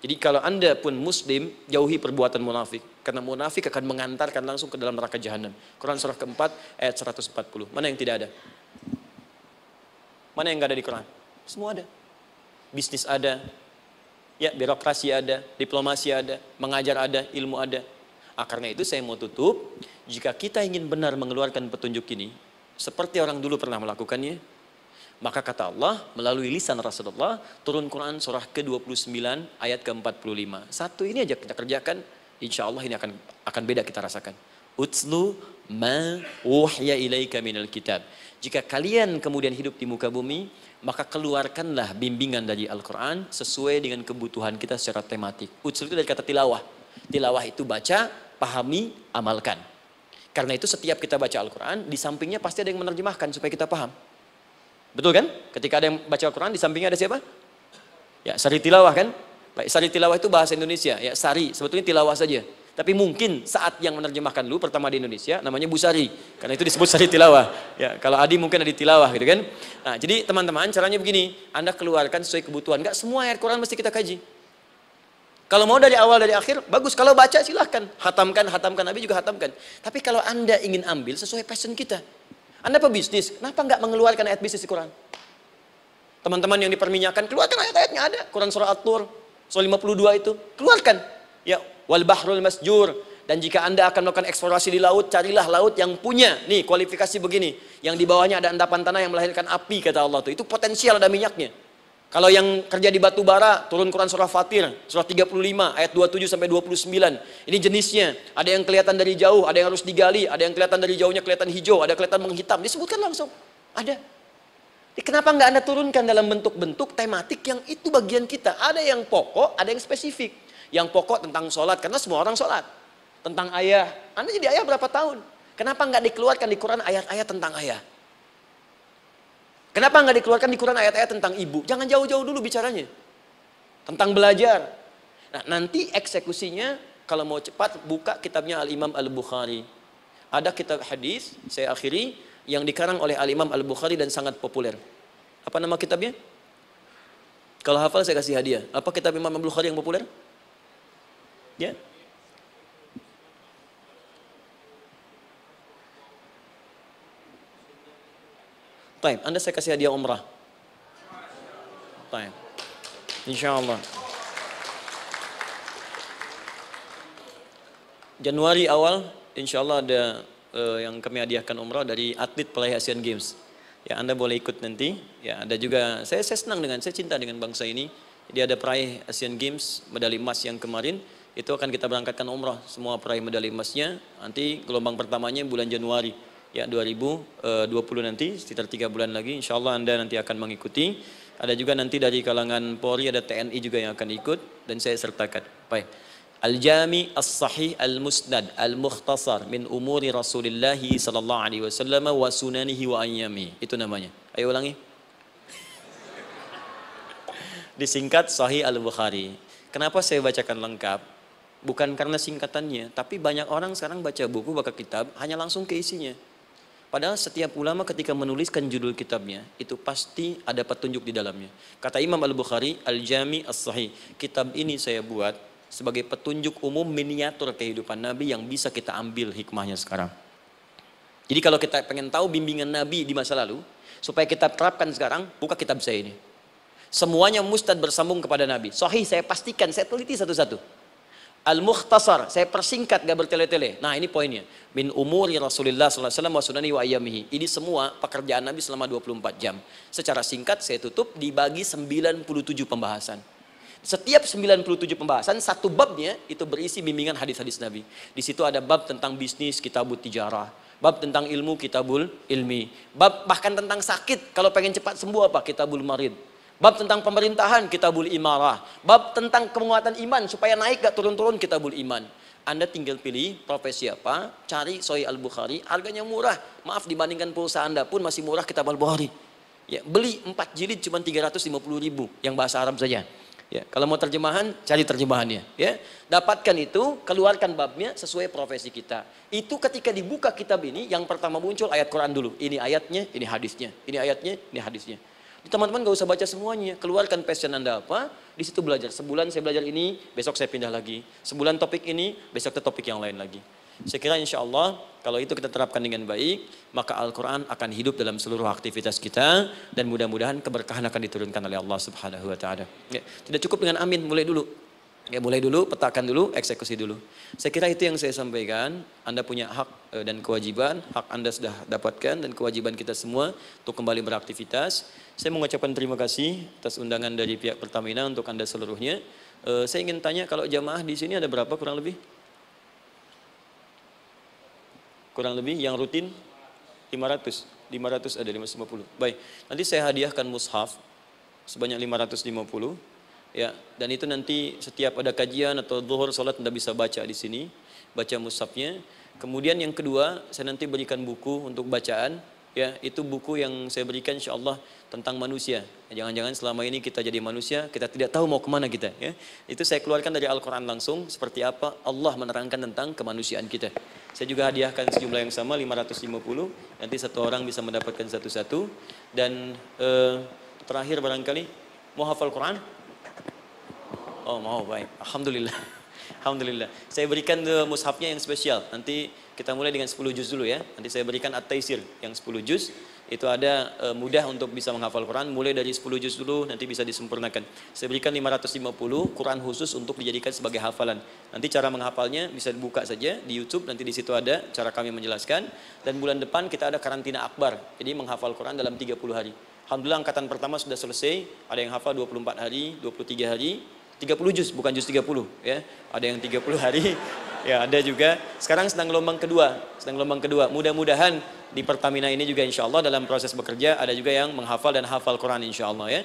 [SPEAKER 2] Jadi kalau anda pun muslim, jauhi perbuatan munafik. Karena munafik akan mengantarkan langsung ke dalam neraka jahanam. Quran surah keempat ayat 140. Mana yang tidak ada? Mana yang nggak ada di Quran? Semua ada. Bisnis ada, ya birokrasi ada, diplomasi ada, mengajar ada, ilmu ada. Ah, karena itu saya mau tutup, jika kita ingin benar mengeluarkan petunjuk ini, seperti orang dulu pernah melakukannya, maka kata Allah melalui lisan Rasulullah turun Quran surah ke-29 ayat ke-45. Satu ini aja kita kerjakan, insya Allah ini akan akan beda kita rasakan. Utslu ma wahya ilaika minal kitab. Jika kalian kemudian hidup di muka bumi, maka keluarkanlah bimbingan dari Al-Quran sesuai dengan kebutuhan kita secara tematik. Utslu itu dari kata tilawah. Tilawah itu baca, pahami, amalkan. Karena itu setiap kita baca Al-Quran, di sampingnya pasti ada yang menerjemahkan supaya kita paham. Betul kan? Ketika ada yang baca Al-Quran, di sampingnya ada siapa? Ya, sari tilawah kan? Baik, sari tilawah itu bahasa Indonesia. Ya, sari, sebetulnya tilawah saja. Tapi mungkin saat yang menerjemahkan dulu pertama di Indonesia namanya Bu Sari. Karena itu disebut sari tilawah. Ya, kalau Adi mungkin ada tilawah gitu kan. Nah, jadi teman-teman caranya begini, Anda keluarkan sesuai kebutuhan. Enggak semua ayat Quran mesti kita kaji. Kalau mau dari awal dari akhir, bagus. Kalau baca silahkan. Hatamkan, hatamkan. Nabi juga hatamkan. Tapi kalau Anda ingin ambil sesuai passion kita. Anda pebisnis, kenapa nggak mengeluarkan ayat bisnis di Quran? Teman-teman yang diperminyakan, keluarkan ayat-ayatnya ada. Quran surah At-Tur, surah 52 itu. Keluarkan. Ya, wal bahrul masjur. Dan jika Anda akan melakukan eksplorasi di laut, carilah laut yang punya. Nih, kualifikasi begini. Yang di bawahnya ada endapan tanah yang melahirkan api, kata Allah tuh. Itu potensial ada minyaknya. Kalau yang kerja di batu bara, turun Quran surah Fatir, surah 35 ayat 27 sampai 29. Ini jenisnya. Ada yang kelihatan dari jauh, ada yang harus digali, ada yang kelihatan dari jauhnya kelihatan hijau, ada kelihatan menghitam. Disebutkan langsung. Ada. Kenapa nggak Anda turunkan dalam bentuk-bentuk tematik yang itu bagian kita? Ada yang pokok, ada yang spesifik. Yang pokok tentang sholat, karena semua orang sholat. Tentang ayah. Anda jadi ayah berapa tahun? Kenapa nggak dikeluarkan di Quran ayat-ayat tentang ayah? Kenapa nggak dikeluarkan di Quran ayat-ayat tentang ibu? Jangan jauh-jauh dulu bicaranya. Tentang belajar. Nah, nanti eksekusinya kalau mau cepat buka kitabnya Al-Imam Al-Bukhari. Ada kitab hadis, saya akhiri, yang dikarang oleh Al-Imam Al-Bukhari dan sangat populer. Apa nama kitabnya? Kalau hafal saya kasih hadiah. Apa kitab Imam Al-Bukhari yang populer? Ya, Taib, Anda saya kasih hadiah umrah. Taib. Insya Allah. Januari awal, insya Allah ada uh, yang kami hadiahkan umrah dari atlet peraih Asian Games. Ya, Anda boleh ikut nanti. Ya, ada juga, saya, saya senang dengan, saya cinta dengan bangsa ini. Jadi ada peraih Asian Games, medali emas yang kemarin, itu akan kita berangkatkan umrah. Semua peraih medali emasnya, nanti gelombang pertamanya bulan Januari ya 2020 nanti sekitar tiga bulan lagi. Insya Allah anda nanti akan mengikuti. Ada juga nanti dari kalangan Polri ada TNI juga yang akan ikut dan saya sertakan. Baik. Al-Jami As-Sahih Al-Musnad Al-Mukhtasar min umuri Rasulullah sallallahu alaihi wasallam wa sunanihi wa ayyami. Itu namanya. Ayo ulangi. Disingkat Sahih Al-Bukhari. Kenapa saya bacakan lengkap? Bukan karena singkatannya tapi banyak orang sekarang baca buku baca kitab hanya langsung ke isinya Padahal setiap ulama ketika menuliskan judul kitabnya, itu pasti ada petunjuk di dalamnya. Kata Imam Al-Bukhari, Al-Jami As-Sahih. Kitab ini saya buat sebagai petunjuk umum miniatur kehidupan Nabi yang bisa kita ambil hikmahnya sekarang. Jadi kalau kita pengen tahu bimbingan Nabi di masa lalu, supaya kita terapkan sekarang, buka kitab saya ini. Semuanya mustad bersambung kepada Nabi. Sahih saya pastikan, saya teliti satu-satu. Al-Mukhtasar, saya persingkat gak bertele-tele. Nah ini poinnya. Min umuri Rasulullah SAW wa sunani wa ayamihi. Ini semua pekerjaan Nabi selama 24 jam. Secara singkat saya tutup dibagi 97 pembahasan. Setiap 97 pembahasan, satu babnya itu berisi bimbingan hadis-hadis Nabi. Di situ ada bab tentang bisnis, kitabut tijarah. Bab tentang ilmu, kitabul ilmi. Bab bahkan tentang sakit, kalau pengen cepat sembuh apa? Kitabul marid Bab tentang pemerintahan kitabul imarah. Bab tentang penguatan iman supaya naik gak turun-turun kitabul iman. Anda tinggal pilih profesi apa, cari Sahih Al-Bukhari, harganya murah. Maaf dibandingkan pulsa Anda pun masih murah kitab Al-Bukhari. Ya, beli 4 jilid cuma 350 ribu yang bahasa Arab saja. Ya, kalau mau terjemahan, cari terjemahannya. Ya, dapatkan itu, keluarkan babnya sesuai profesi kita. Itu ketika dibuka kitab ini, yang pertama muncul ayat Quran dulu. Ini ayatnya, ini hadisnya. Ini ayatnya, ini hadisnya. Teman-teman gak usah baca semuanya, keluarkan passion Anda apa, di situ belajar. Sebulan saya belajar ini, besok saya pindah lagi. Sebulan topik ini, besok ke topik yang lain lagi. Saya kira insya Allah kalau itu kita terapkan dengan baik, maka Al-Quran akan hidup dalam seluruh aktivitas kita dan mudah-mudahan keberkahan akan diturunkan oleh Allah Subhanahu Wa Taala. Ya, tidak cukup dengan amin, mulai dulu. Ya mulai dulu, petakan dulu, eksekusi dulu. Saya kira itu yang saya sampaikan. Anda punya hak eh, dan kewajiban, hak Anda sudah dapatkan dan kewajiban kita semua untuk kembali beraktivitas. Saya mengucapkan terima kasih atas undangan dari pihak Pertamina untuk Anda seluruhnya. Eh, saya ingin tanya kalau jamaah di sini ada berapa kurang lebih? Kurang lebih yang rutin 500, 500 ada 550. Baik, nanti saya hadiahkan mushaf sebanyak 550 Ya, dan itu nanti setiap ada kajian atau zuhur salat Anda bisa baca di sini, baca mushafnya. Kemudian yang kedua, saya nanti berikan buku untuk bacaan. Ya, itu buku yang saya berikan insya Allah tentang manusia. Jangan-jangan selama ini kita jadi manusia, kita tidak tahu mau ke mana kita. Ya. Itu saya keluarkan dari Al-Quran langsung, seperti apa Allah menerangkan tentang kemanusiaan kita. Saya juga hadiahkan sejumlah yang sama, 550. Nanti satu orang bisa mendapatkan satu-satu. Dan eh, terakhir barangkali, mau hafal Quran? Oh mau baik, Alhamdulillah. Alhamdulillah. Saya berikan uh, mushafnya yang spesial. Nanti kita mulai dengan 10 juz dulu ya. Nanti saya berikan At-Taisir yang 10 juz itu ada e, mudah untuk bisa menghafal Quran mulai dari 10 juz dulu nanti bisa disempurnakan. Saya berikan 550 Quran khusus untuk dijadikan sebagai hafalan. Nanti cara menghafalnya bisa dibuka saja di YouTube nanti di situ ada cara kami menjelaskan dan bulan depan kita ada karantina akbar. Jadi menghafal Quran dalam 30 hari. Alhamdulillah angkatan pertama sudah selesai, ada yang hafal 24 hari, 23 hari, 30 juz bukan juz 30 ya. Ada yang 30 hari, ya ada juga. Sekarang sedang gelombang kedua, sedang gelombang kedua. Mudah-mudahan di Pertamina ini juga insya Allah dalam proses bekerja ada juga yang menghafal dan hafal Quran insya Allah ya.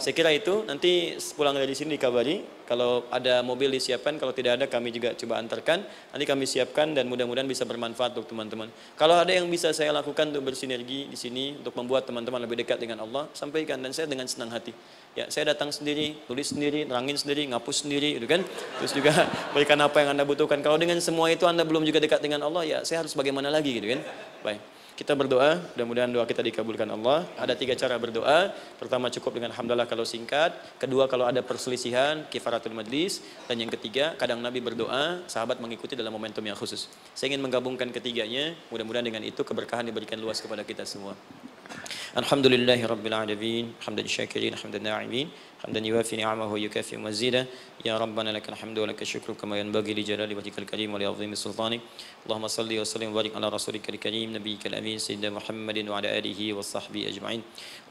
[SPEAKER 2] Saya kira itu nanti pulang dari sini dikabari kalau ada mobil disiapkan kalau tidak ada kami juga coba antarkan nanti kami siapkan dan mudah-mudahan bisa bermanfaat untuk teman-teman. Kalau ada yang bisa saya lakukan untuk bersinergi di sini untuk membuat teman-teman lebih dekat dengan Allah sampaikan dan saya dengan senang hati. Ya, saya datang sendiri, tulis sendiri, nerangin sendiri, ngapus sendiri, gitu kan. Terus juga berikan apa yang Anda butuhkan. Kalau dengan semua itu Anda belum juga dekat dengan Allah, ya saya harus bagaimana lagi gitu kan. Baik. Kita berdoa, mudah-mudahan doa kita dikabulkan Allah. Ada tiga cara berdoa. Pertama cukup dengan hamdalah kalau singkat. Kedua kalau ada perselisihan, kifaratul majlis. Dan yang ketiga, kadang Nabi berdoa, sahabat mengikuti dalam momentum yang khusus. Saya ingin menggabungkan ketiganya. Mudah-mudahan dengan itu keberkahan diberikan luas kepada kita semua. Alhamdulillahi Alamin حمدا يوافي نعمه ويكافئ مزيدا يا ربنا لك الحمد ولك الشكر كما ينبغي لجلال وجهك الكريم ولعظيم سلطانك اللهم صل وسلم وبارك على رسولك الكريم نبيك الأمين سيدنا محمد وعلى آله وصحبه أجمعين.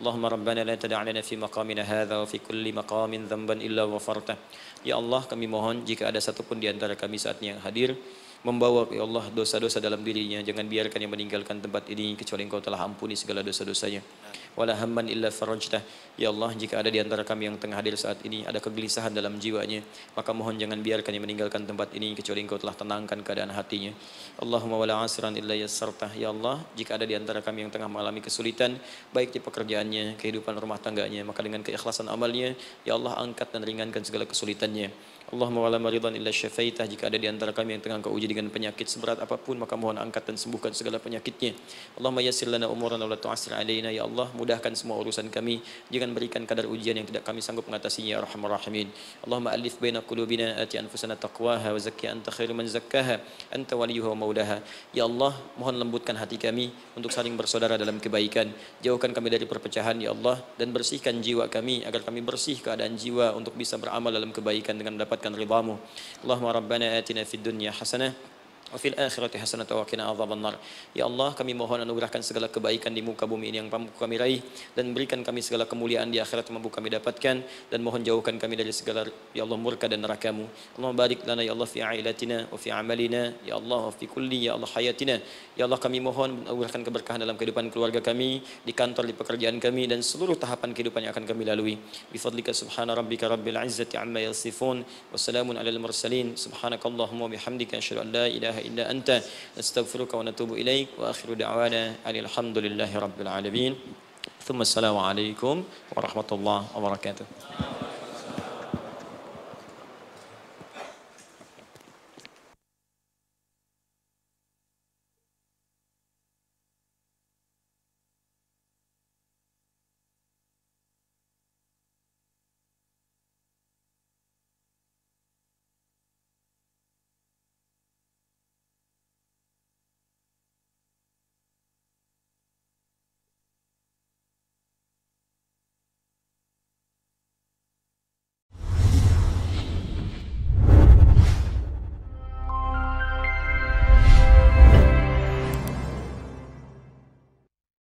[SPEAKER 2] اللهم ربنا لا تدع لنا في مقامنا هذا وفي كل مقام ذنبا إلا غفرته Ya Allah kami mohon jika ada satupun di antara kami saat ini yang hadir membawa ya Allah dosa-dosa dalam dirinya. Jangan biarkan yang meninggalkan tempat ini kecuali engkau telah ampuni segala dosa-dosanya. Wala hamman illa farajtah. Ya Allah, jika ada di antara kami yang tengah hadir saat ini ada kegelisahan dalam jiwanya, maka mohon jangan biarkan dia meninggalkan tempat ini kecuali Engkau telah tenangkan keadaan hatinya. Allahumma wala asran illa yassartah. Ya Allah, jika ada di antara kami yang tengah mengalami kesulitan, baik di pekerjaannya, kehidupan rumah tangganya, maka dengan keikhlasan amalnya, ya Allah angkat dan ringankan segala kesulitannya. Allahumma wala maridan illa syafaitah. Jika ada di antara kami yang tengah kau uji dengan penyakit seberat apa pun maka mohon angkat dan sembuhkan segala penyakitnya. Allahumma yassir lana umurana wa la tu'assir alaina. Ya Allah mudahkan semua urusan kami. Jangan berikan kadar ujian yang tidak kami sanggup mengatasinya ya arhamar rahimin. Allahumma alif baina qulubina ati anfusana taqwaha wa zakki anta khairu man zakkaha. Anta waliyuha wa maulaha ya Allah mohon lembutkan hati kami untuk saling bersaudara dalam kebaikan. Jauhkan kami dari perpecahan ya Allah dan bersihkan jiwa kami agar kami bersih keadaan jiwa untuk bisa beramal dalam kebaikan dengan dapat mendapatkan ridhamu. Allahumma rabbana atina fid dunya hasanah Wafil akhirati hasanatu wa qina adzabannar. Ya Allah, kami mohon anugerahkan segala kebaikan di muka bumi ini yang kami raih dan berikan kami segala kemuliaan di akhirat yang mampu kami dapatkan dan mohon jauhkan kami dari segala ya Allah murka dan nerakamu. Allah barik lana ya Allah fi ailatina wa fi amalina ya Allah wa fi kulli ya Allah hayatina. Ya Allah kami mohon anugerahkan keberkahan dalam kehidupan keluarga kami, di kantor, di pekerjaan kami dan seluruh tahapan kehidupan yang akan kami lalui. Bi fadlika subhana rabbika rabbil izzati amma yasifun wa salamun alal mursalin. Subhanakallahumma wa bihamdika asyhadu an la ilaha إلا أنت نستغفرك ونتوب إليك وآخر دعوانا أن الحمد لله رب العالمين. ثم السلام عليكم ورحمة الله وبركاته.